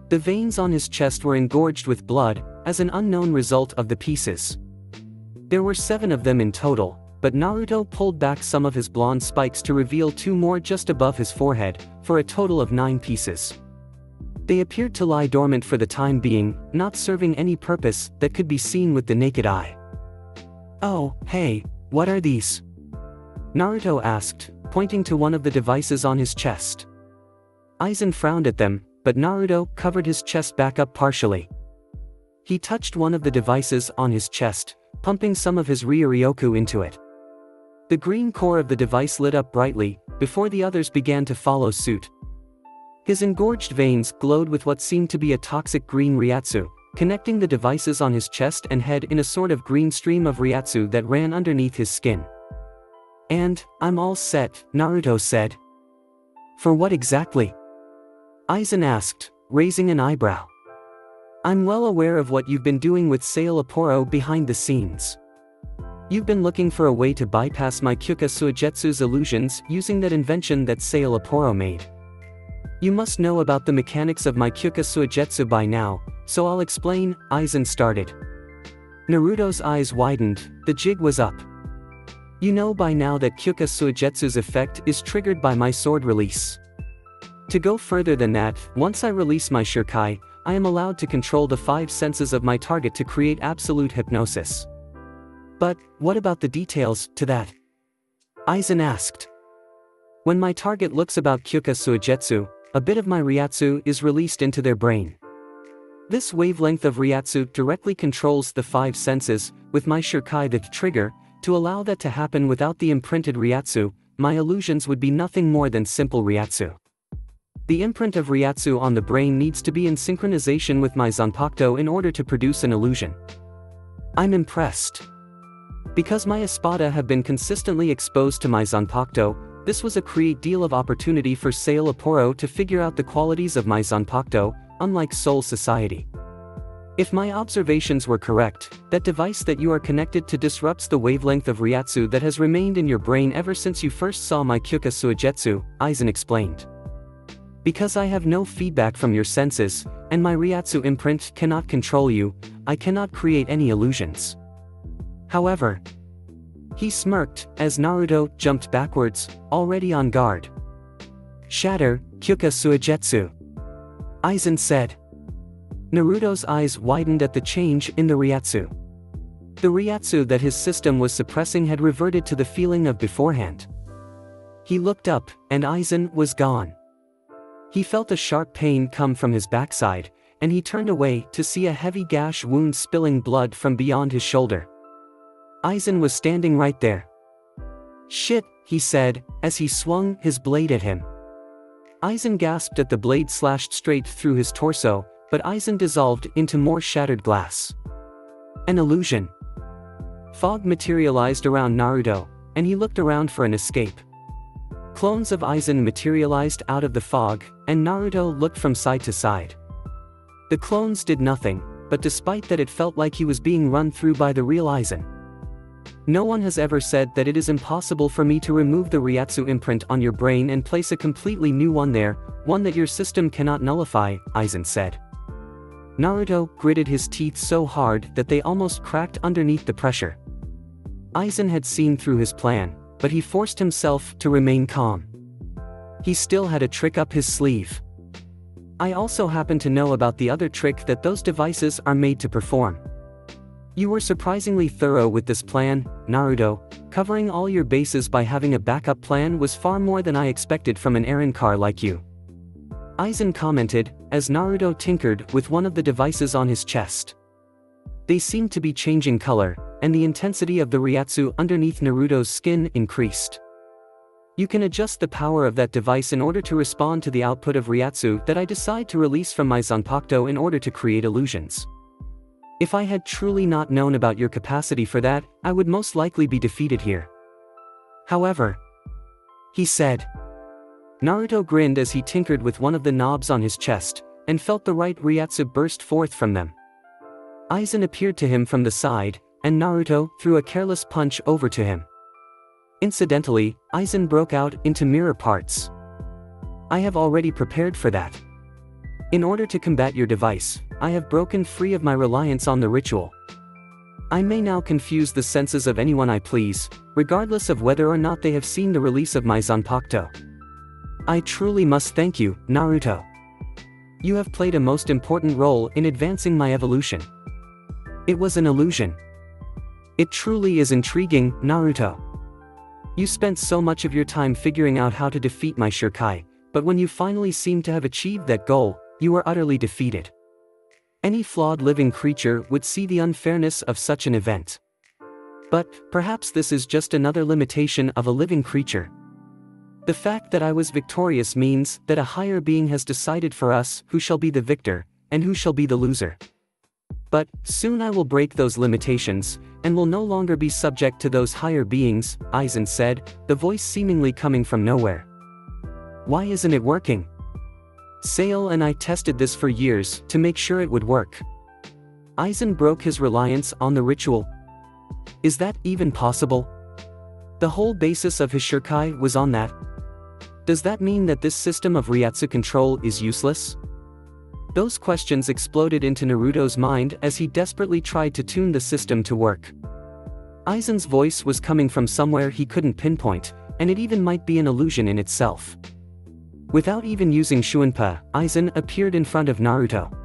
The veins on his chest were engorged with blood, as an unknown result of the pieces. There were seven of them in total, but Naruto pulled back some of his blonde spikes to reveal two more just above his forehead, for a total of nine pieces. They appeared to lie dormant for the time being, not serving any purpose that could be seen with the naked eye. Oh, hey, what are these? Naruto asked, pointing to one of the devices on his chest. Aizen frowned at them, but Naruto covered his chest back up partially. He touched one of the devices on his chest, pumping some of his Ryu into it. The green core of the device lit up brightly, before the others began to follow suit. His engorged veins glowed with what seemed to be a toxic green Reiatsu, connecting the devices on his chest and head in a sort of green stream of Reiatsu that ran underneath his skin. And, I'm all set, Naruto said. For what exactly? Aizen asked, raising an eyebrow. I'm well aware of what you've been doing with Szayelaporro behind the scenes. You've been looking for a way to bypass my Kyoka Suigetsu's illusions using that invention that Szayelaporro made. You must know about the mechanics of my Kyoka Suigetsu by now, so I'll explain, Aizen started. Naruto's eyes widened, the jig was up. You know by now that Kyoka Suigetsu's effect is triggered by my sword release. To go further than that, once I release my Shikai, I am allowed to control the five senses of my target to create absolute hypnosis. But, what about the details, to that? Aizen asked. When my target looks about Kyoka Suigetsu, a bit of my Reiatsu is released into their brain. This wavelength of Reiatsu directly controls the five senses, with my Shikai the trigger, to allow that to happen without the imprinted Reiatsu, my illusions would be nothing more than simple Reiatsu. The imprint of Reiatsu on the brain needs to be in synchronization with my Zanpakuto in order to produce an illusion. I'm impressed. Because my Espada have been consistently exposed to my Zanpakuto, this was a great deal of opportunity for Szayelaporro to figure out the qualities of my Zanpakuto, unlike Soul Society. If my observations were correct, that device that you are connected to disrupts the wavelength of Reiatsu that has remained in your brain ever since you first saw my Kyoka Suigetsu, Aizen explained. Because I have no feedback from your senses, and my Reiatsu imprint cannot control you, I cannot create any illusions. However, he smirked as Naruto jumped backwards, already on guard. Shatter, Kyoka Suigetsu. Aizen said. Naruto's eyes widened at the change in the Reiatsu. The Reiatsu that his system was suppressing had reverted to the feeling of beforehand. He looked up, and Aizen was gone. He felt a sharp pain come from his backside, and he turned away to see a heavy gash wound spilling blood from beyond his shoulder. Aizen was standing right there. Shit, he said, as he swung his blade at him. Aizen gasped at the blade slashed straight through his torso, but Aizen dissolved into more shattered glass. An illusion. Fog materialized around Naruto, and he looked around for an escape. Clones of Aizen materialized out of the fog, and Naruto looked from side to side. The clones did nothing, but despite that it felt like he was being run through by the real Aizen. No one has ever said that it is impossible for me to remove the Reiatsu imprint on your brain and place a completely new one there, one that your system cannot nullify, Aizen said. Naruto gritted his teeth so hard that they almost cracked underneath the pressure. Aizen had seen through his plan, but he forced himself to remain calm. He still had a trick up his sleeve. I also happen to know about the other trick that those devices are made to perform. You were surprisingly thorough with this plan, Naruto, covering all your bases by having a backup plan was far more than I expected from an Arrancar like you. Aizen commented, as Naruto tinkered with one of the devices on his chest. They seemed to be changing color, and the intensity of the Reiatsu underneath Naruto's skin increased. You can adjust the power of that device in order to respond to the output of Reiatsu that I decide to release from my Zanpakuto in order to create illusions. If I had truly not known about your capacity for that, I would most likely be defeated here. However, he said. Naruto grinned as he tinkered with one of the knobs on his chest, and felt the right Reiatsu burst forth from them. Aizen appeared to him from the side, and Naruto threw a careless punch over to him. Incidentally, Aizen broke out into mirror parts. I have already prepared for that. In order to combat your device, I have broken free of my reliance on the ritual. I may now confuse the senses of anyone I please, regardless of whether or not they have seen the release of my Zanpakuto. I truly must thank you, Naruto. You have played a most important role in advancing my evolution. It was an illusion. It truly is intriguing, Naruto. You spent so much of your time figuring out how to defeat my Shikai, but when you finally seemed to have achieved that goal, you are utterly defeated. Any flawed living creature would see the unfairness of such an event. But, perhaps this is just another limitation of a living creature. The fact that I was victorious means that a higher being has decided for us who shall be the victor, and who shall be the loser. But, soon I will break those limitations, and will no longer be subject to those higher beings, Aizen said, the voice seemingly coming from nowhere. Why isn't it working? Szayel and I tested this for years to make sure it would work. Aizen broke his reliance on the ritual. Is that even possible? The whole basis of his Shikai was on that. Does that mean that this system of Reiatsu control is useless? Those questions exploded into Naruto's mind as he desperately tried to tune the system to work. Aizen's voice was coming from somewhere he couldn't pinpoint, and it even might be an illusion in itself. Without even using Shunpo, Aizen appeared in front of Naruto.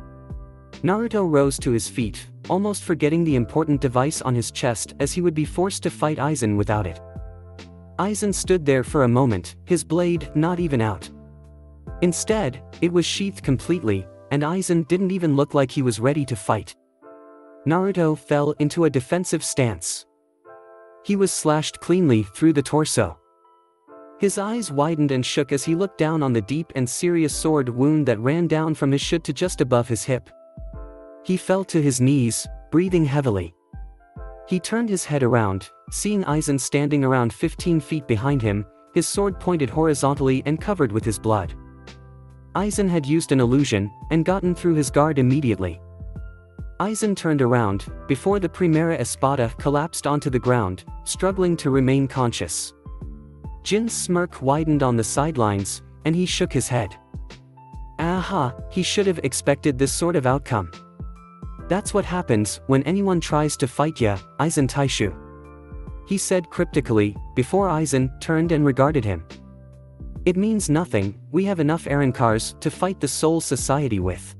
Naruto rose to his feet, almost forgetting the important device on his chest as he would be forced to fight Aizen without it. Aizen stood there for a moment, his blade not even out. Instead, it was sheathed completely, and Aizen didn't even look like he was ready to fight. Naruto fell into a defensive stance. He was slashed cleanly through the torso. His eyes widened and shook as he looked down on the deep and serious sword wound that ran down from his shoot to just above his hip. He fell to his knees, breathing heavily. He turned his head around, seeing Aizen standing around 15 feet behind him, his sword pointed horizontally and covered with his blood. Aizen had used an illusion, and gotten through his guard immediately. Aizen turned around, before the Primera Espada collapsed onto the ground, struggling to remain conscious. Gin's smirk widened on the sidelines, and he shook his head. Aha, he should have expected this sort of outcome. That's what happens when anyone tries to fight ya, Aizen Taichou. He said cryptically, before Aizen turned and regarded him. It means nothing, we have enough Arrancars to fight the Soul Society with.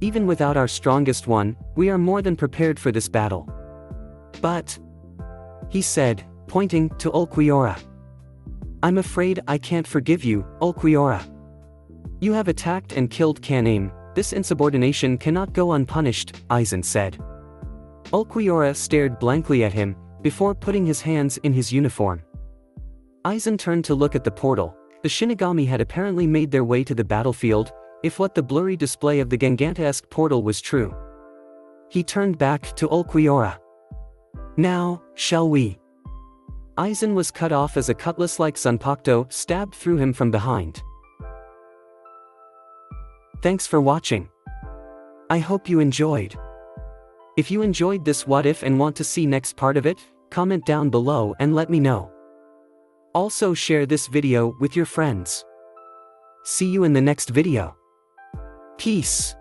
Even without our strongest one, we are more than prepared for this battle. But, he said, pointing to Ulquiorra. I'm afraid I can't forgive you, Ulquiorra. You have attacked and killed Kaname, this insubordination cannot go unpunished, Aizen said. Ulquiorra stared blankly at him, before putting his hands in his uniform. Aizen turned to look at the portal, the Shinigami had apparently made their way to the battlefield, if what the blurry display of the Gigantesque portal was true. He turned back to Ulquiorra. Now, shall we? Aizen was cut off as a cutlass-like Zanpakuto stabbed through him from behind. Thanks for watching. I hope you enjoyed. If you enjoyed this what if and want to see next part of it, comment down below and let me know. Also share this video with your friends. See you in the next video. Peace.